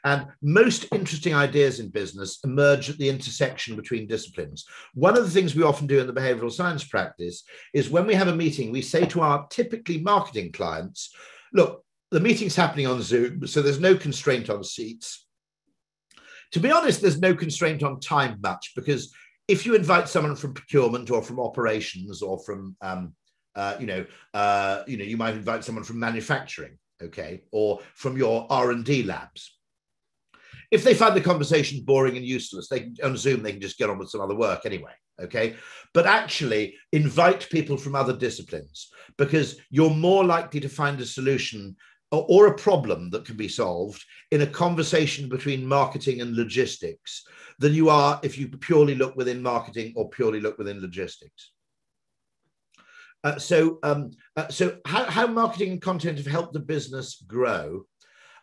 And most interesting ideas in business emerge at the intersection between disciplines. One of the things we often do in the behavioral science practice is when we have a meeting, we say to our typically marketing clients, look, the meeting's happening on Zoom, so there's no constraint on seats. To be honest, there's no constraint on time much because if you invite someone from procurement or from operations or from, um, uh, you know, uh, you know, you might invite someone from manufacturing, okay, or from your R and D labs. If they find the conversation boring and useless, they can, on Zoom they can just get on with some other work anyway. Okay, but actually invite people from other disciplines because you're more likely to find a solution or a problem that can be solved in a conversation between marketing and logistics than you are if you purely look within marketing or purely look within logistics. Uh, so, um, uh, so how, how, marketing and content have helped the business grow?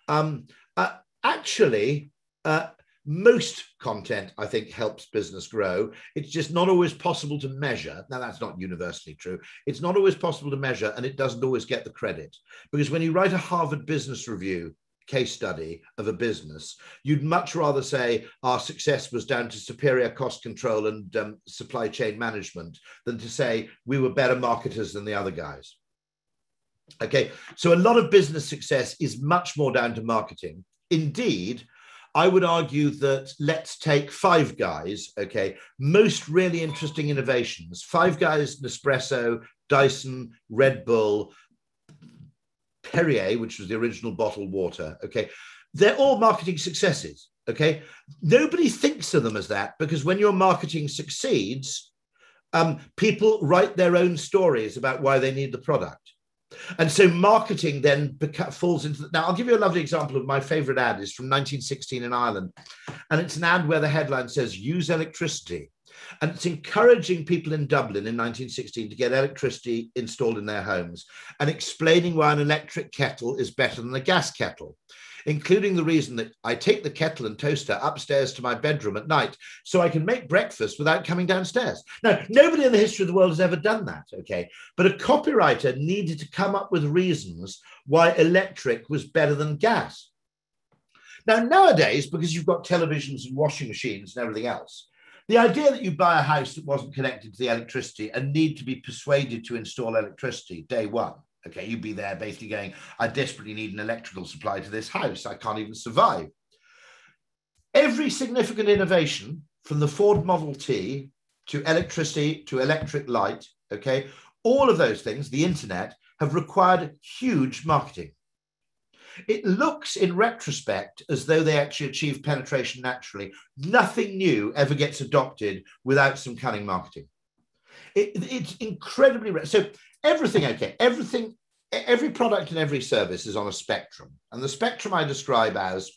Um, uh, actually, uh, most content, I think, helps business grow. It's just not always possible to measure. Now, that's not universally true. It's not always possible to measure, and it doesn't always get the credit. Because when you write a Harvard Business Review case study of a business, you'd much rather say our success was down to superior cost control and um, supply chain management than to say we were better marketers than the other guys. Okay, so a lot of business success is much more down to marketing. Indeed, I would argue that let's take Five Guys, okay, most really interesting innovations. Five Guys, Nespresso, Dyson, Red Bull, Perrier, which was the original bottled water, okay, they're all marketing successes, okay? Nobody thinks of them as that because when your marketing succeeds, um, people write their own stories about why they need the product. And so marketing then beca- falls into the, now I'll give you a lovely example of my favorite ad is from 1916 in Ireland. And it's an ad where the headline says use electricity. And it's encouraging people in Dublin in 1916 to get electricity installed in their homes and explaining why an electric kettle is better than a gas kettle including the reason that I take the kettle and toaster upstairs to my bedroom at night so I can make breakfast without coming downstairs. Now, nobody in the history of the world has ever done that, okay? But a copywriter needed to come up with reasons why electric was better than gas. Now, nowadays, because you've got televisions and washing machines and everything else, the idea that you buy a house that wasn't connected to the electricity and need to be persuaded to install electricity day one Okay, you'd be there basically going, I desperately need an electrical supply to this house. I can't even survive. Every significant innovation from the Ford Model T to electricity to electric light, okay, all of those things, the internet, have required huge marketing. It looks in retrospect as though they actually achieve penetration naturally. Nothing new ever gets adopted without some cunning marketing. It, it's incredibly. So everything okay everything every product and every service is on a spectrum. And the spectrum i describe as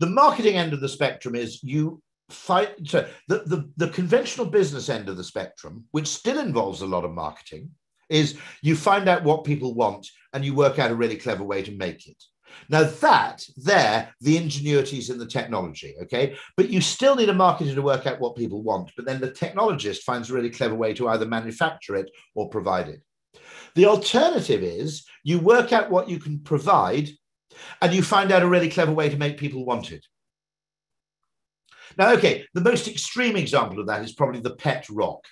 the marketing end of the spectrum is you fight so the, the, the conventional business end of the spectrum which still involves a lot of marketing is you find out what people want and you work out a really clever way to make it now that there, the ingenuity is in the technology, okay? But you still need a marketer to work out what people want. But then the technologist finds a really clever way to either manufacture it or provide it. The alternative is you work out what you can provide and you find out a really clever way to make people want it. Now, okay, the most extreme example of that is probably the pet rock,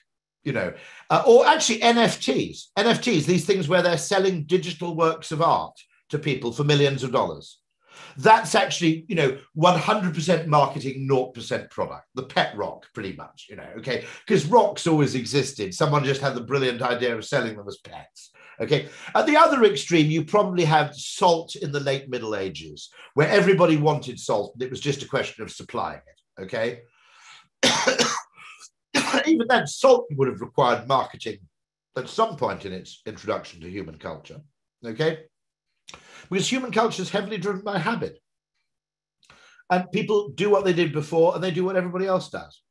you know, uh, or actually NFTs. NFTs, these things where they're selling digital works of art to people for millions of dollars. That's actually, you know, 100% marketing, 0% product, the pet rock, pretty much, you know, okay? Because rocks always existed. Someone just had the brilliant idea of selling them as pets. Okay. At the other extreme, you probably have salt in the late Middle Ages, where everybody wanted salt and it was just a question of supplying it. Okay. [COUGHS] Even then, salt would have required marketing at some point in its introduction to human culture. Okay because human culture is heavily driven by habit. And people do what they did before and they do what everybody else does.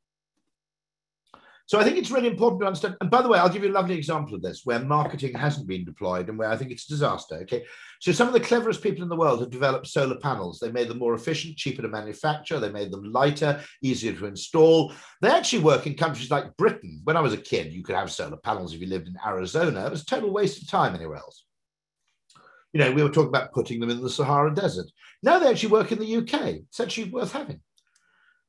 So I think it's really important to understand. And by the way, I'll give you a lovely example of this where marketing hasn't been deployed and where I think it's a disaster. Okay. So some of the cleverest people in the world have developed solar panels. They made them more efficient, cheaper to manufacture. They made them lighter, easier to install. They actually work in countries like Britain. When I was a kid, you could have solar panels if you lived in Arizona. It was a total waste of time anywhere else you know, we were talking about putting them in the Sahara Desert. Now they actually work in the UK. It's actually worth having.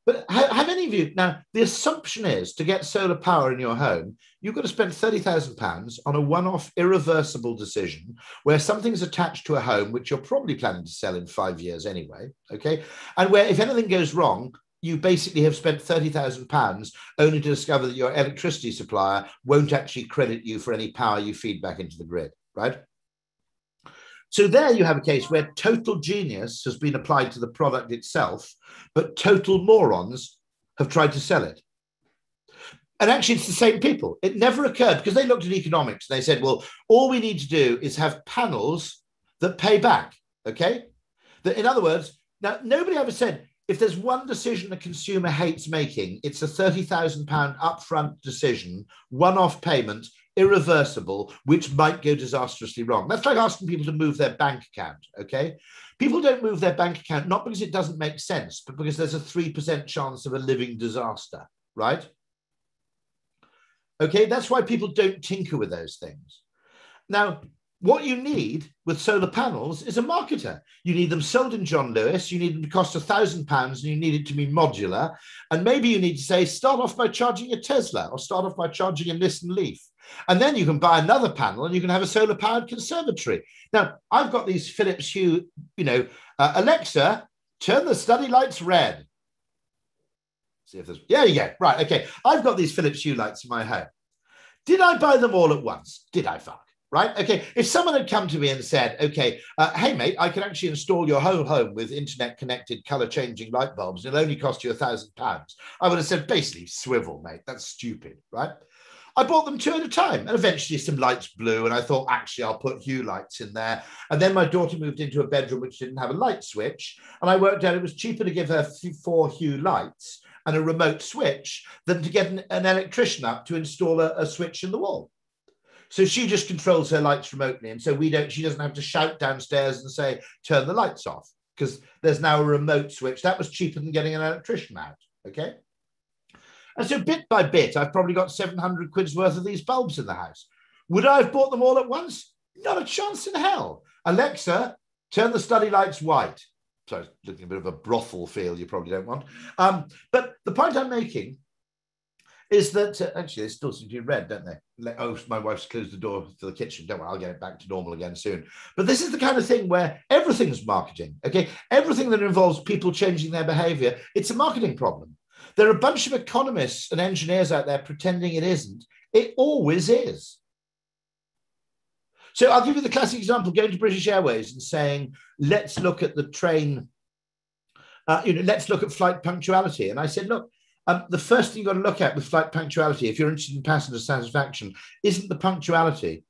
But have any of you now? The assumption is to get solar power in your home, you've got to spend thirty thousand pounds on a one-off, irreversible decision where something's attached to a home which you're probably planning to sell in five years anyway. Okay, and where if anything goes wrong, you basically have spent thirty thousand pounds only to discover that your electricity supplier won't actually credit you for any power you feed back into the grid. Right? So there you have a case where total genius has been applied to the product itself, but total morons have tried to sell it. And actually, it's the same people. It never occurred because they looked at economics and they said, well, all we need to do is have panels that pay back. Okay. That, in other words, now nobody ever said if there's one decision a consumer hates making, it's a £30,000 upfront decision, one off payment irreversible, which might go disastrously wrong. That's like asking people to move their bank account, okay? People don't move their bank account not because it doesn't make sense, but because there's a 3% chance of a living disaster, right? Okay, that's why people don't tinker with those things. Now, what you need with solar panels is a marketer. You need them sold in John Lewis. You need them to cost a thousand pounds and you need it to be modular. And maybe you need to say, start off by charging a Tesla or start off by charging a Nissan Leaf. And then you can buy another panel and you can have a solar powered conservatory. Now, I've got these Philips Hue, you know, uh, Alexa, turn the study lights red. See if there's, yeah, go. Right, okay. I've got these Philips Hue lights in my home. Did I buy them all at once? Did I fuck? Right? Okay. If someone had come to me and said, okay, uh, hey, mate, I can actually install your whole home with internet connected color changing light bulbs. It'll only cost you a thousand pounds. I would have said, basically, swivel, mate. That's stupid. Right? I bought them two at a time, and eventually some lights blew. And I thought, actually, I'll put Hue lights in there. And then my daughter moved into a bedroom which didn't have a light switch, and I worked out it was cheaper to give her four Hue lights and a remote switch than to get an, an electrician up to install a, a switch in the wall. So she just controls her lights remotely, and so we don't. She doesn't have to shout downstairs and say, "Turn the lights off," because there's now a remote switch. That was cheaper than getting an electrician out. Okay. And so bit by bit, I've probably got 700 quid's worth of these bulbs in the house. Would I have bought them all at once? Not a chance in hell. Alexa, turn the study lights white. So it's looking a bit of a brothel feel you probably don't want. Um, but the point I'm making is that uh, actually they still seem to be red, don't they? Oh, my wife's closed the door to the kitchen. Don't worry, I'll get it back to normal again soon. But this is the kind of thing where everything's marketing. Okay, everything that involves people changing their behavior, it's a marketing problem. There are a bunch of economists and engineers out there pretending it isn't. It always is. So I'll give you the classic example going to British Airways and saying, let's look at the train, uh, you know, let's look at flight punctuality. And I said, look, um, the first thing you've got to look at with flight punctuality, if you're interested in passenger satisfaction, isn't the punctuality.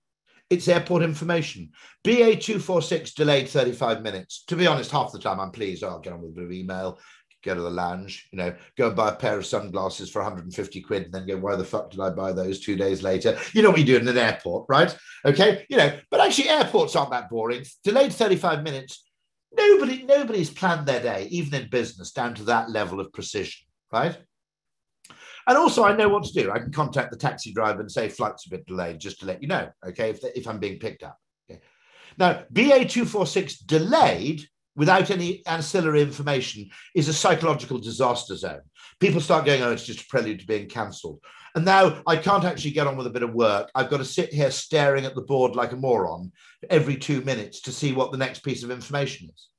It's airport information. BA246 delayed 35 minutes. To be honest, half the time I'm pleased. Oh, I'll get on with of email, go to the lounge, you know, go and buy a pair of sunglasses for 150 quid and then go, why the fuck did I buy those two days later? You know what you do in an airport, right? Okay, you know, but actually airports aren't that boring. Delayed 35 minutes. Nobody, nobody's planned their day, even in business, down to that level of precision, right? And also, I know what to do. I can contact the taxi driver and say flight's a bit delayed, just to let you know, okay, if, if I'm being picked up. Okay. Now, BA246 delayed without any ancillary information is a psychological disaster zone. People start going, oh, it's just a prelude to being cancelled. And now I can't actually get on with a bit of work. I've got to sit here staring at the board like a moron every two minutes to see what the next piece of information is.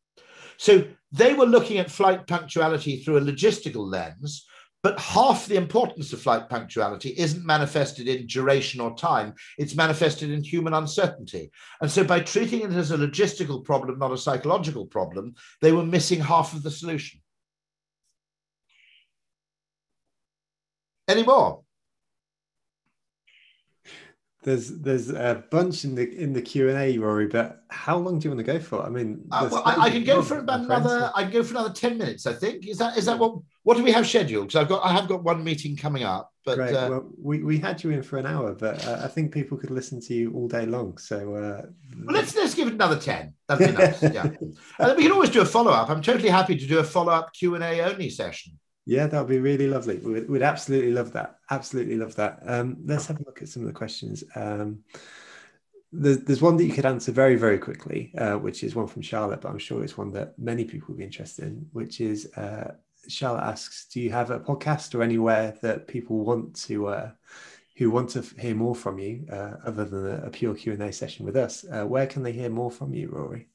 So they were looking at flight punctuality through a logistical lens, but half the importance of flight punctuality isn't manifested in duration or time, it's manifested in human uncertainty. And so by treating it as a logistical problem, not a psychological problem, they were missing half of the solution. Any more? There's there's a bunch in the in the Q and A, Rory. But how long do you want to go for? I mean, uh, well, I, I, can go for about another. I can go for another ten minutes. I think is that is that what what do we have scheduled? Because I've got I have got one meeting coming up. But Great. Uh, well, we, we had you in for an hour, but uh, I think people could listen to you all day long. So uh, well, let's let's give it another ten. That'd be [LAUGHS] nice. yeah, and we can always do a follow up. I'm totally happy to do a follow up Q and A only session. Yeah, that would be really lovely. We'd, we'd, absolutely love that. Absolutely love that. Um, let's have a look at some of the questions. Um, there's, there's one that you could answer very, very quickly, uh, which is one from Charlotte, but I'm sure it's one that many people would be interested in, which is uh, Charlotte asks, do you have a podcast or anywhere that people want to, uh, who want to hear more from you, uh, other than a, a, pure Q&A session with us? Uh, where can they hear more from you, Rory?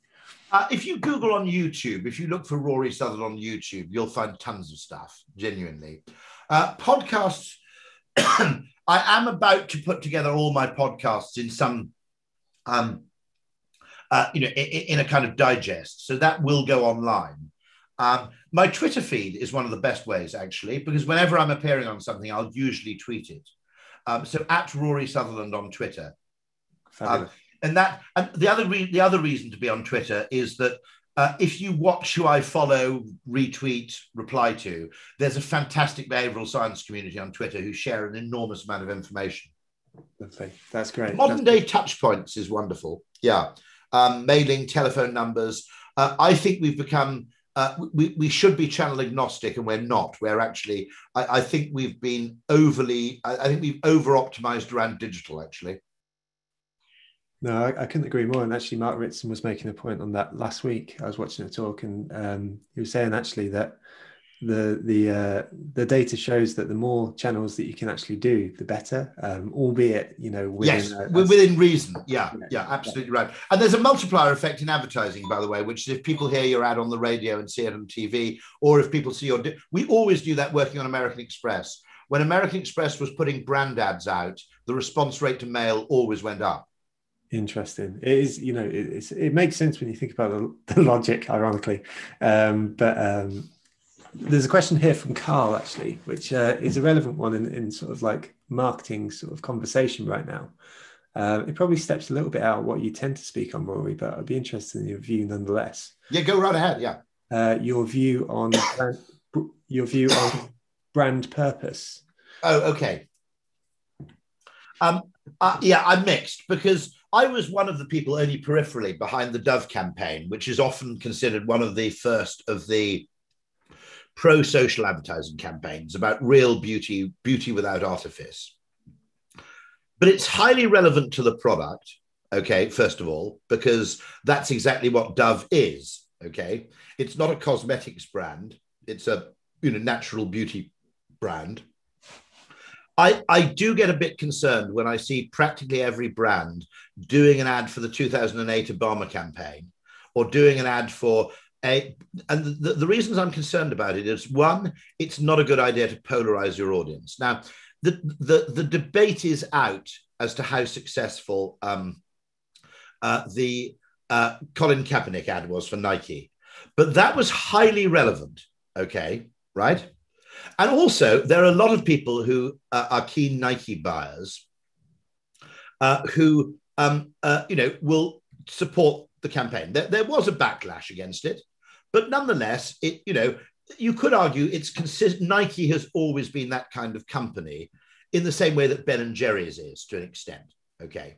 Uh, if you Google on YouTube, if you look for Rory Sutherland on YouTube, you'll find tons of stuff, genuinely. Uh, podcasts, [COUGHS] I am about to put together all my podcasts in some, um, uh, you know, in, in, a kind of digest. So that will go online. Um, my Twitter feed is one of the best ways, actually, because whenever I'm appearing on something, I'll usually tweet it. Um, so at Rory Sutherland on Twitter. Um, and that and the other re- the other reason to be on Twitter is that uh, if you watch who I follow, retweet, reply to, there's a fantastic behavioral science community on Twitter who share an enormous amount of information. Okay, that's great. Modern that's day touch points is wonderful. Yeah, um, mailing, telephone numbers. Uh, I think we've become. Uh, we, we should be channel agnostic and we're not. We're actually, I, I think we've been overly, I, I think we've over optimized around digital actually. No, I, I, couldn't agree more. And actually, Mark Ritson was making a point on that last week. I was watching a talk, and um, he was saying actually that the the uh, the data shows that the more channels that you can actually do, the better. Um, albeit, you know, within yes, a, within reason. Yeah, yeah, absolutely right. And there's a multiplier effect in advertising, by the way, which is if people hear your ad on the radio and see it on TV, or if people see your, we always do that working on American Express. When American Express was putting brand ads out, the response rate to mail always went up. Interesting. It is, you know, it, it makes sense when you think about the, the logic, ironically. Um, but um, there's a question here from Carl, actually, which uh, is a relevant one in, in sort of like marketing sort of conversation right now. Uh, it probably steps a little bit out what you tend to speak on, Rory, but I'd be interested in your view nonetheless. Yeah, go right ahead. Yeah. Uh, your view on brand, your view on brand purpose. Oh, okay. Um, uh, yeah, I'm mixed because I was one of the people only peripherally behind the Dove campaign, which is often considered one of the first of the pro social advertising campaigns about real beauty, beauty without artifice. But it's highly relevant to the product, okay, first of all, because that's exactly what Dove is, okay? It's not a cosmetics brand, it's a you know natural beauty brand. I, I do get a bit concerned when I see practically every brand doing an ad for the 2008 Obama campaign or doing an ad for a, and the, the reasons I'm concerned about it is one, it's not a good idea to polarize your audience. Now, the, the, the debate is out as to how successful um, uh, the uh, Colin Kaepernick ad was for Nike, but that was highly relevant. Okay, right? And also, there are a lot of people who uh, are keen Nike buyers uh, who, um, uh, you know, will support the campaign. There, there was a backlash against it. But nonetheless, it you know you could argue it's consistent. Nike has always been that kind of company, in the same way that Ben and Jerry's is to an extent. Okay,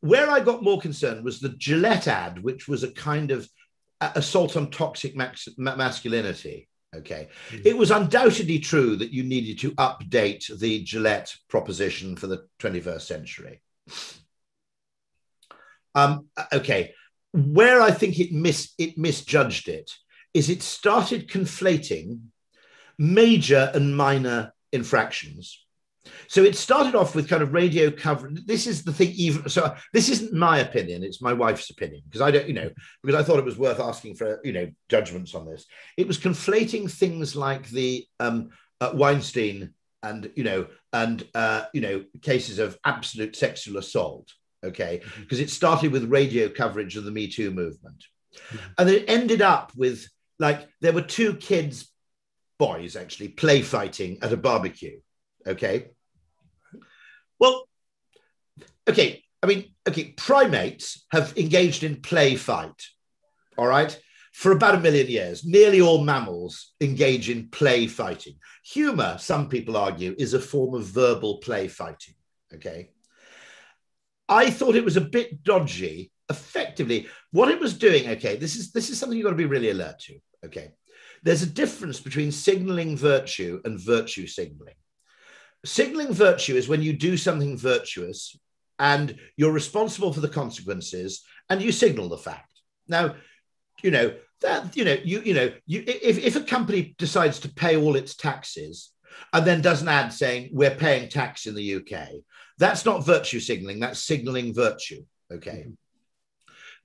where I got more concerned was the Gillette ad, which was a kind of assault on toxic max- masculinity. Okay. Mm-hmm. It was undoubtedly true that you needed to update the Gillette proposition for the 21st century. Um, okay where I think it mis it misjudged it is it started conflating major and minor infractions. So it started off with kind of radio coverage. This is the thing, even so. This isn't my opinion; it's my wife's opinion because I don't, you know, because I thought it was worth asking for, you know, judgments on this. It was conflating things like the um, uh, Weinstein and you know and uh, you know cases of absolute sexual assault okay because mm-hmm. it started with radio coverage of the me too movement mm-hmm. and it ended up with like there were two kids boys actually play fighting at a barbecue okay well okay i mean okay primates have engaged in play fight all right for about a million years nearly all mammals engage in play fighting humor some people argue is a form of verbal play fighting okay I thought it was a bit dodgy. Effectively, what it was doing, okay, this is this is something you've got to be really alert to. Okay. There's a difference between signaling virtue and virtue signaling. Signaling virtue is when you do something virtuous and you're responsible for the consequences and you signal the fact. Now, you know, that you know, you you know, you if, if a company decides to pay all its taxes and then does an ad saying we're paying tax in the UK, that's not virtue signaling, that's signaling virtue. Okay. Mm-hmm.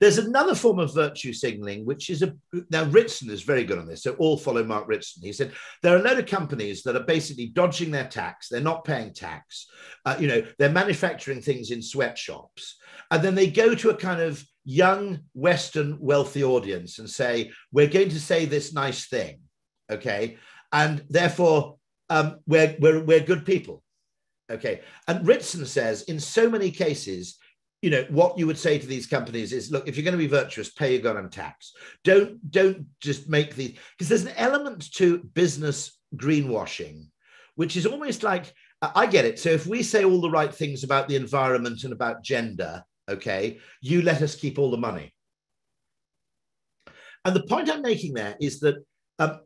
There's another form of virtue signaling, which is a now Ritson is very good on this. So all follow Mark Ritson. He said there are a load of companies that are basically dodging their tax. They're not paying tax. Uh, you know, they're manufacturing things in sweatshops, and then they go to a kind of young Western wealthy audience and say, "We're going to say this nice thing, okay, and therefore um, we're, we're we're good people." Okay. And Ritson says in so many cases, you know, what you would say to these companies is, look, if you're going to be virtuous, pay your and tax. Don't don't just make these because there's an element to business greenwashing, which is almost like I get it. So if we say all the right things about the environment and about gender, okay, you let us keep all the money. And the point I'm making there is that um,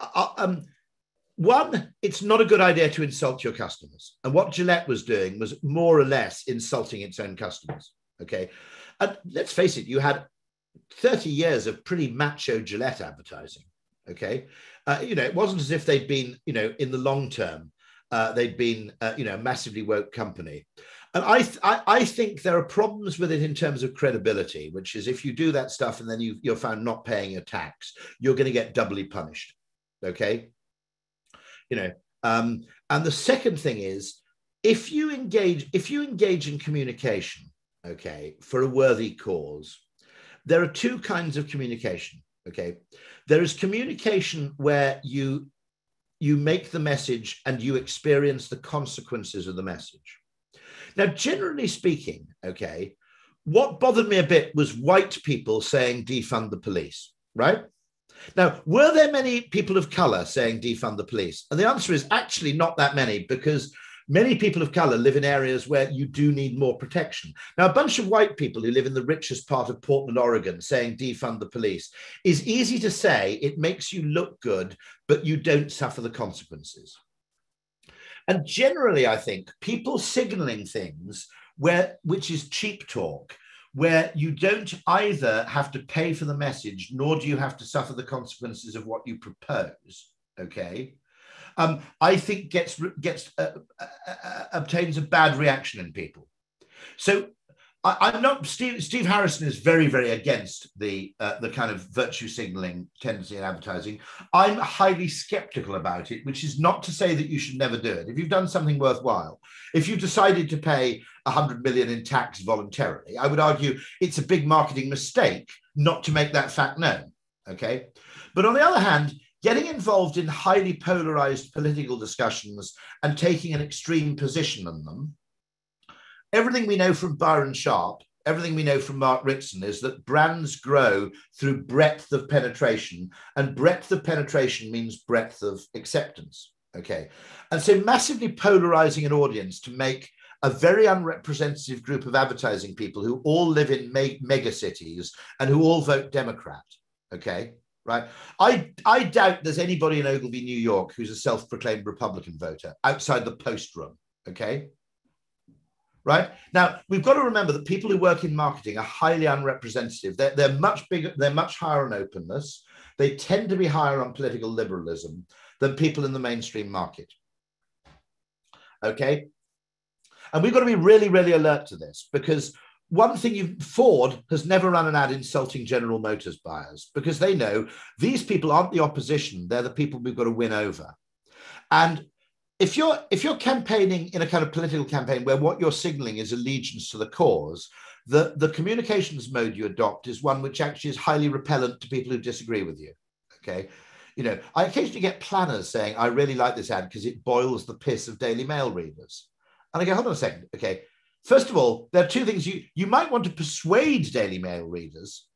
uh, um, one, it's not a good idea to insult your customers. And what Gillette was doing was more or less insulting its own customers. Okay. And let's face it, you had 30 years of pretty macho Gillette advertising. Okay. Uh, you know, it wasn't as if they'd been, you know, in the long term, uh, they'd been, uh, you know, a massively woke company. And I, th- I, I, think there are problems with it in terms of credibility, which is if you do that stuff and then you, you're found not paying your tax, you're going to get doubly punished. Okay. You know, um, and the second thing is if you engage, if you engage in communication, okay, for a worthy cause, there are two kinds of communication. Okay. There is communication where you you make the message and you experience the consequences of the message. Now, generally speaking, okay, what bothered me a bit was white people saying defund the police, right? Now, were there many people of color saying defund the police? And the answer is actually not that many because Many people of color live in areas where you do need more protection. Now, a bunch of white people who live in the richest part of Portland, Oregon, saying defund the police is easy to say. It makes you look good, but you don't suffer the consequences. And generally, I think people signaling things where which is cheap talk, where you don't either have to pay for the message, nor do you have to suffer the consequences of what you propose. Okay um, I think gets gets uh, uh, uh, obtains a bad reaction in people. So I, am not Steve. Steve Harrison is very, very against the uh, the kind of virtue signaling tendency in advertising. I'm highly skeptical about it, which is not to say that you should never do it. If you've done something worthwhile, if you've decided to pay 100 million in tax voluntarily, I would argue it's a big marketing mistake not to make that fact known. Okay, but on the other hand, getting involved in highly polarized political discussions and taking an extreme position on them. Everything we know from Byron Sharp, everything we know from Mark Ritson is that brands grow through breadth of penetration, and breadth of penetration means breadth of acceptance. Okay. And so massively polarizing an audience to make a very unrepresentative group of advertising people who all live in me- mega cities and who all vote Democrat. Okay right? I, I doubt there's anybody in Ogilvy, New York, who's a self proclaimed Republican voter outside the post room, okay? Right now, we've got to remember that people who work in marketing are highly unrepresentative. They're, they're much bigger, they're much higher on openness. They tend to be higher on political liberalism than people in the mainstream market. Okay. And we've got to be really, really alert to this because one thing you Ford has never run an ad insulting General Motors buyers because they know these people aren't the opposition; they're the people we've got to win over. And if you're if you're campaigning in a kind of political campaign where what you're signaling is allegiance to the cause, the the communications mode you adopt is one which actually is highly repellent to people who disagree with you. Okay. You know, I occasionally get planners saying, I really like this ad because it boils the piss of Daily Mail readers. And I go, hold on a second. Okay First of all, there are two things you you might want to persuade Daily Mail readers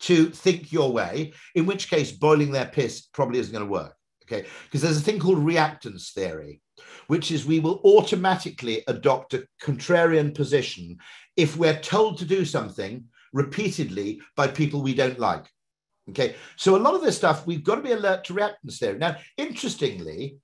to think your way, in which case boiling their piss probably isn't going to work. Okay, because there's a thing called reactance theory, which is we will automatically adopt a contrarian position if we're told to do something repeatedly by people we don't like. Okay, so a lot of this stuff we've got to be alert to reactance theory. Now, interestingly,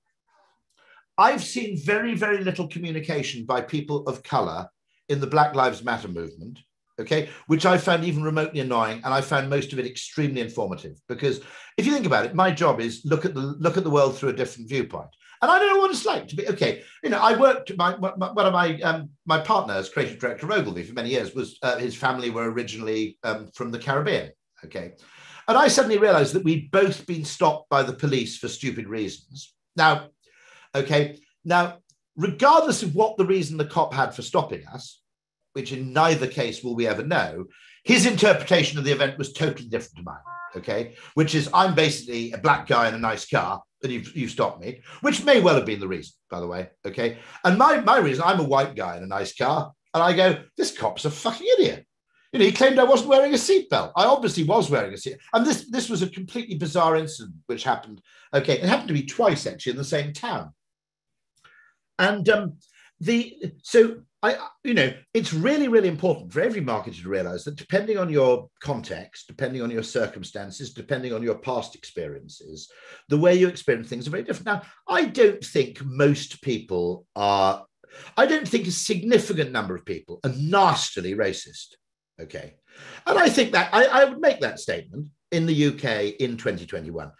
I've seen very, very little communication by people of color in the Black Lives Matter movement, okay, which I found even remotely annoying, and I found most of it extremely informative. Because if you think about it, my job is look at the look at the world through a different viewpoint. And I don't know what it's like to be okay. You know, I worked. My, my one of my um, my partners, creative director Ogilvy, for many years was uh, his family were originally um, from the Caribbean. Okay, and I suddenly realised that we'd both been stopped by the police for stupid reasons. Now, okay, now regardless of what the reason the cop had for stopping us, which in neither case will we ever know, his interpretation of the event was totally different to mine. Okay, which is I'm basically a black guy in a nice car, and you've, you've stopped me, which may well have been the reason, by the way. Okay, and my my reason I'm a white guy in a nice car, and I go, this cop's a fucking idiot. You know, he claimed I wasn't wearing a seatbelt. I obviously was wearing a seat, and this this was a completely bizarre incident which happened. Okay, it happened to be twice actually in the same town. And um, the so I, you know, it's really, really important for every marketer to realize that depending on your context, depending on your circumstances, depending on your past experiences, the way you experience things are very different. Now, I don't think most people are, I don't think a significant number of people are nastily racist. Okay. And I think that I, I would make that statement in the UK in 2021.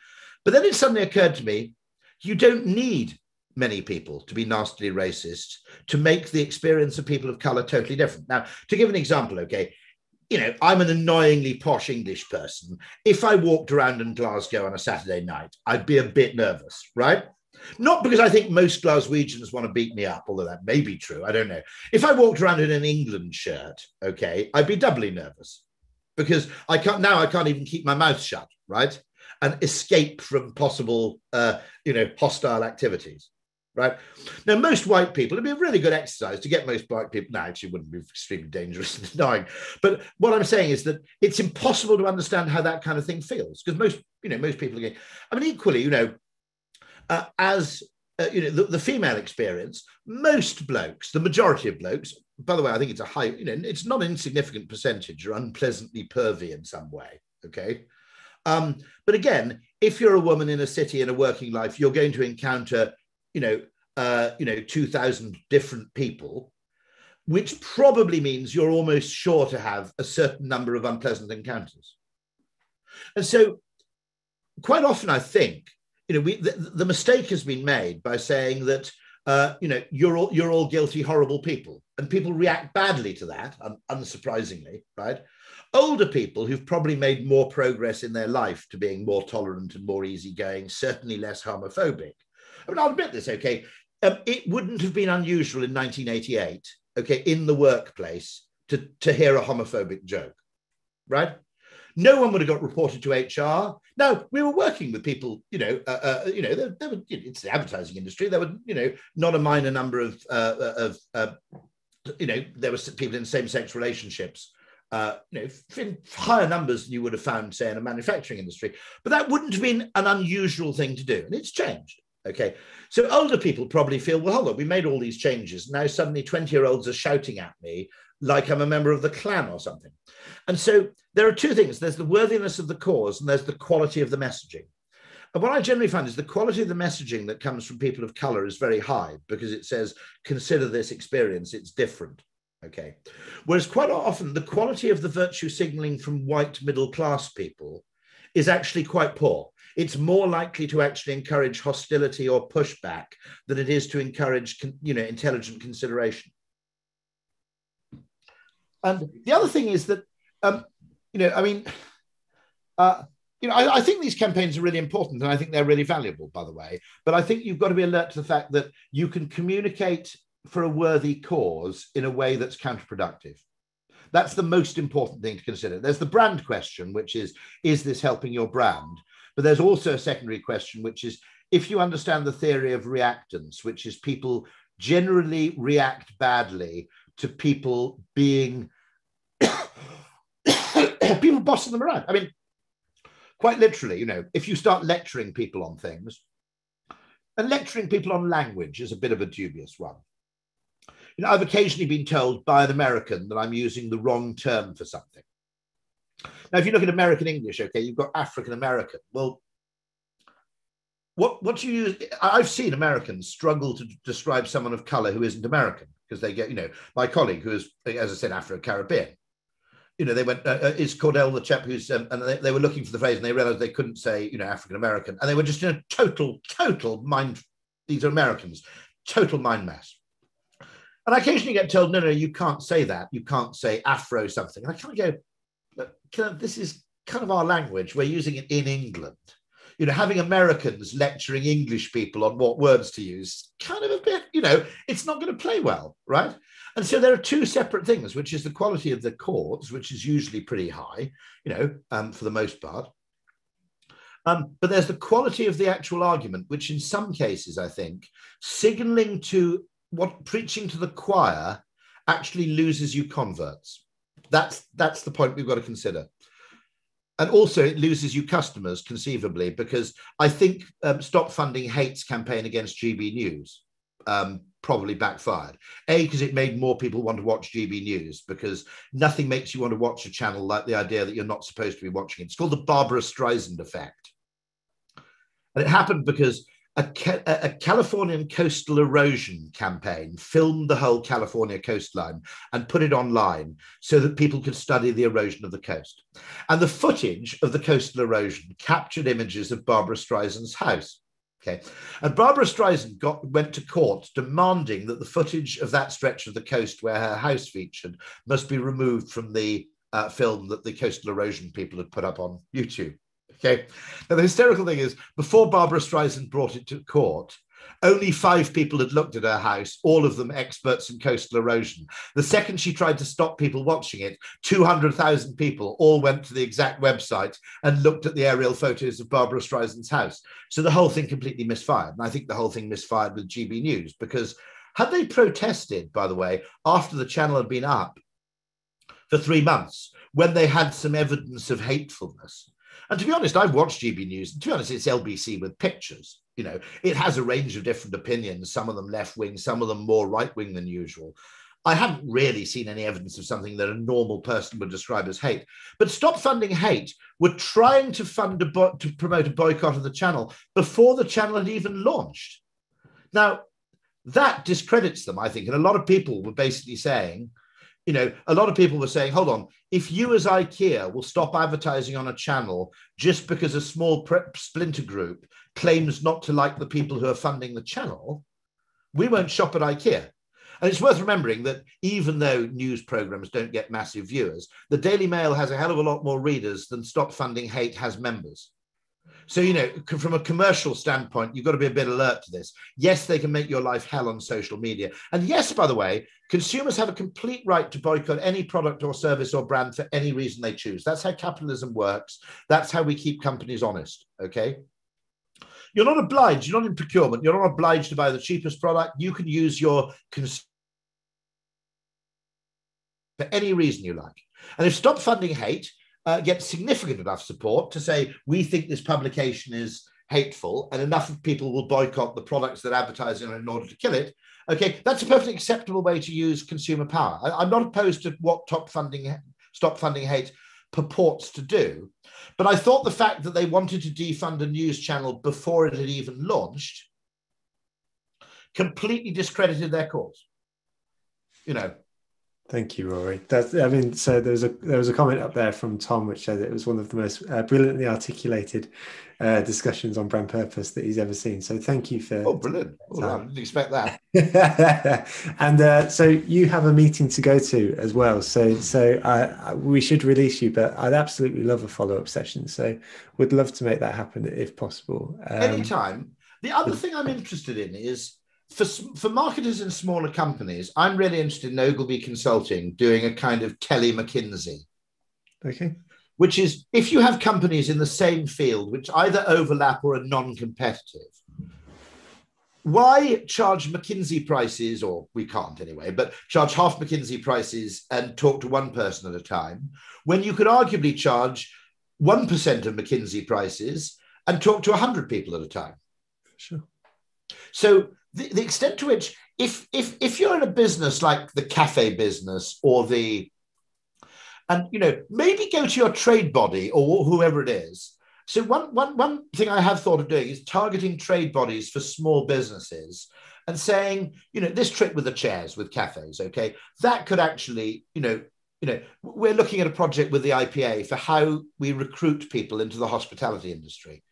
But then it suddenly occurred to me you don't need many people to be nastily racist to make the experience of people of color totally different. Now, to give an example, okay, you know, I'm an annoyingly posh English person. If I walked around in Glasgow on a Saturday night, I'd be a bit nervous, right? Not because I think most Glaswegians want to beat me up, although that may be true. I don't know. If I walked around in an England shirt, okay, I'd be doubly nervous because I can't now. I can't even keep my mouth shut, right, and escape from possible, uh, you know, hostile activities right? Now, most white people, it'd be a really good exercise to get most white people. Now, actually, wouldn't be extremely dangerous [LAUGHS] and dying. But what I'm saying is that it's impossible to understand how that kind of thing feels because most, you know, most people are getting. I mean, equally, you know, uh, as uh, you know, the, the, female experience, most blokes, the majority of blokes, by the way, I think it's a high, you know, it's not an insignificant percentage, are unpleasantly pervy in some way. Okay. Um, but again, if you're a woman in a city in a working life, you're going to encounter you know, uh, you know, 2,000 different people, which probably means you're almost sure to have a certain number of unpleasant encounters. And so, quite often, I think, you know, we, the, the mistake has been made by saying that, uh, you know, you're all, you're all guilty, horrible people. And people react badly to that, un- unsurprisingly, right? Older people who've probably made more progress in their life to being more tolerant and more easygoing, certainly less homophobic, I mean, I'll admit this, okay. Um, it wouldn't have been unusual in 1988, okay, in the workplace to, to hear a homophobic joke, right? No one would have got reported to HR. No, we were working with people, you know, uh, uh, you know, were, it's the advertising industry. There were, you know, not a minor number of, uh, of uh, you know, there were people in same-sex relationships uh, you know, in higher numbers than you would have found, say, in a manufacturing industry. But that wouldn't have been an unusual thing to do, and it's changed. Okay. So older people probably feel, well, hold on, we made all these changes. Now suddenly 20 year olds are shouting at me like I'm a member of the Klan or something. And so there are two things there's the worthiness of the cause and there's the quality of the messaging. And what I generally find is the quality of the messaging that comes from people of color is very high because it says, consider this experience, it's different. Okay. Whereas quite often the quality of the virtue signaling from white middle class people is actually quite poor it's more likely to actually encourage hostility or pushback than it is to encourage, you know, intelligent consideration. And the other thing is that, um, you know, I mean, uh, you know, I, I, think these campaigns are really important and I think they're really valuable, by the way. But I think you've got to be alert to the fact that you can communicate for a worthy cause in a way that's counterproductive. That's the most important thing to consider. There's the brand question, which is, is this helping your brand? But there's also a secondary question, which is if you understand the theory of reactance, which is people generally react badly to people being [COUGHS] people bossing them around. I mean, quite literally, you know, if you start lecturing people on things, and lecturing people on language is a bit of a dubious one. You know, I've occasionally been told by an American that I'm using the wrong term for something. Now, if you look at American English, okay, you've got African American. Well, what what do you use? I've seen Americans struggle to describe someone of color who isn't American because they get, you know, my colleague who is, as I said, Afro Caribbean. You know, they went, uh, uh, is Cordell the chap who's, um, and they, they were looking for the phrase and they realized they couldn't say, you know, African American. And they were just in a total, total mind, these are Americans, total mind mess. And I occasionally get told, no, no, you can't say that. You can't say Afro something. And I kind of go, this is kind of our language. We're using it in England. You know, having Americans lecturing English people on what words to use, kind of a bit, you know, it's not going to play well, right? And so there are two separate things, which is the quality of the chords, which is usually pretty high, you know, um, for the most part. Um, but there's the quality of the actual argument, which in some cases, I think, signaling to what preaching to the choir actually loses you converts. That's that's the point we've got to consider. And also, it loses you customers conceivably because I think um, Stop Funding Hate's campaign against GB News um, probably backfired. A, because it made more people want to watch GB News because nothing makes you want to watch a channel like the idea that you're not supposed to be watching it. It's called the Barbara Streisand effect. And it happened because a, a, Californian coastal erosion campaign filmed the whole California coastline and put it online so that people could study the erosion of the coast. And the footage of the coastal erosion captured images of Barbara Streisand's house. Okay. And Barbara Streisand got, went to court demanding that the footage of that stretch of the coast where her house featured must be removed from the uh, film that the coastal erosion people had put up on YouTube. Okay. Now, the hysterical thing is, before Barbara Streisand brought it to court, only five people had looked at her house, all of them experts in coastal erosion. The second she tried to stop people watching it, 200,000 people all went to the exact website and looked at the aerial photos of Barbara Streisand's house. So the whole thing completely misfired. And I think the whole thing misfired with GB News because had they protested, by the way, after the channel had been up for three months, when they had some evidence of hatefulness, and to be honest, I've watched GB News. To be honest, it's LBC with pictures. You know, it has a range of different opinions, some of them left wing, some of them more right wing than usual. I haven't really seen any evidence of something that a normal person would describe as hate. But Stop Funding Hate were trying to fund a bo- to promote a boycott of the channel before the channel had even launched. Now, that discredits them, I think. And a lot of people were basically saying, you know, a lot of people were saying, hold on, if you as IKEA will stop advertising on a channel just because a small prep splinter group claims not to like the people who are funding the channel, we won't shop at IKEA. And it's worth remembering that even though news programs don't get massive viewers, the Daily Mail has a hell of a lot more readers than Stop Funding Hate has members. So, you know, from a commercial standpoint, you've got to be a bit alert to this. Yes, they can make your life hell on social media. And yes, by the way, consumers have a complete right to boycott any product or service or brand for any reason they choose. That's how capitalism works. That's how we keep companies honest. Okay. You're not obliged, you're not in procurement, you're not obliged to buy the cheapest product. You can use your cons- for any reason you like. And if Stop Funding Hate uh, get significant enough support to say, we think this publication is hateful and enough of people will boycott the products that advertise in order to kill it, okay, that's a perfectly acceptable way to use consumer power. I, am not opposed to what top funding, stop funding hate purports to do. But I thought the fact that they wanted to defund a news channel before it had even launched completely discredited their cause. You know, Thank you, Rory. That's, I mean, so there was a there was a comment up there from Tom which said it was one of the most uh, brilliantly articulated uh, discussions on brand purpose that he's ever seen. So thank you for. Oh, brilliant! Oh, I didn't expect that. [LAUGHS] and uh, so you have a meeting to go to as well. So so we should release you, but I'd absolutely love a follow up session. So would love to make that happen if possible. Um, Anytime. The other thing I'm interested in is for, for marketers in smaller companies, I'm really interested in Ogilvy Consulting doing a kind of Kelly McKinsey. Okay. Which is if you have companies in the same field which either overlap or are non competitive, why charge McKinsey prices, or we can't anyway, but charge half McKinsey prices and talk to one person at a time when you could arguably charge 1% of McKinsey prices and talk to 100 people at a time? Sure. So the, the extent to which if if if you're in a business like the cafe business or the and you know maybe go to your trade body or whoever it is. So one, one, one thing i have thought of doing is targeting trade bodies for small businesses and saying you know this trick with the chairs with cafes okay that could actually you know you know we're looking at a project with the ipa for how we recruit people into the hospitality industry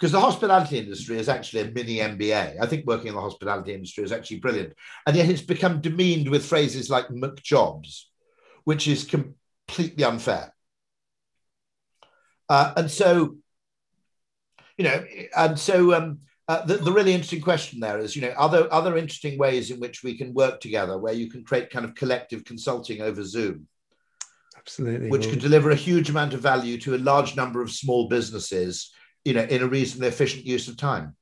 because the hospitality industry is actually a mini MBA. I think working in the hospitality industry is actually brilliant. And yet it's become demeaned with phrases like McJobs, which is completely unfair. Uh, and so, you know, and so um, uh, the, the really interesting question there is, you know, are there other interesting ways in which we can work together where you can create kind of collective consulting over Zoom? Absolutely. Which could deliver a huge amount of value to a large number of small businesses you know, in a reasonably efficient use of time.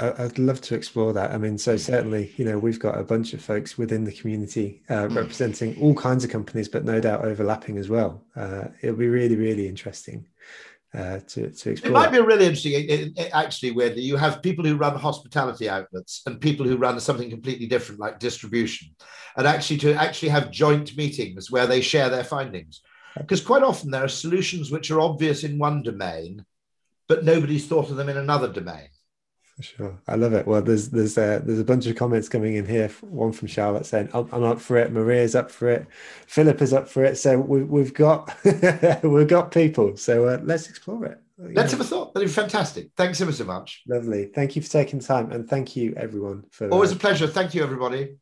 I'd love to explore that. I mean, so certainly, you know, we've got a bunch of folks within the community uh, hmm. representing all kinds of companies, but no doubt overlapping as well. Uh, it'll be really, really interesting uh, to, to explore. It might be really interesting, actually, weirdly. You have people who run hospitality outlets and people who run something completely different, like distribution, and actually to actually have joint meetings where they share their findings. Because quite often there are solutions which are obvious in one domain but nobody's thought of them in another domain. For sure, I love it. Well, there's there's a, there's a bunch of comments coming in here. One from Charlotte saying, "I'm, I'm up for it." Maria's up for it. Philip is up for it. So we, we've got [LAUGHS] we've got people. So uh, let's explore it. Let's have a thought. That'd be fantastic. Thanks ever so much. Lovely. Thank you for taking time, and thank you everyone for always uh, a pleasure. Thank you, everybody.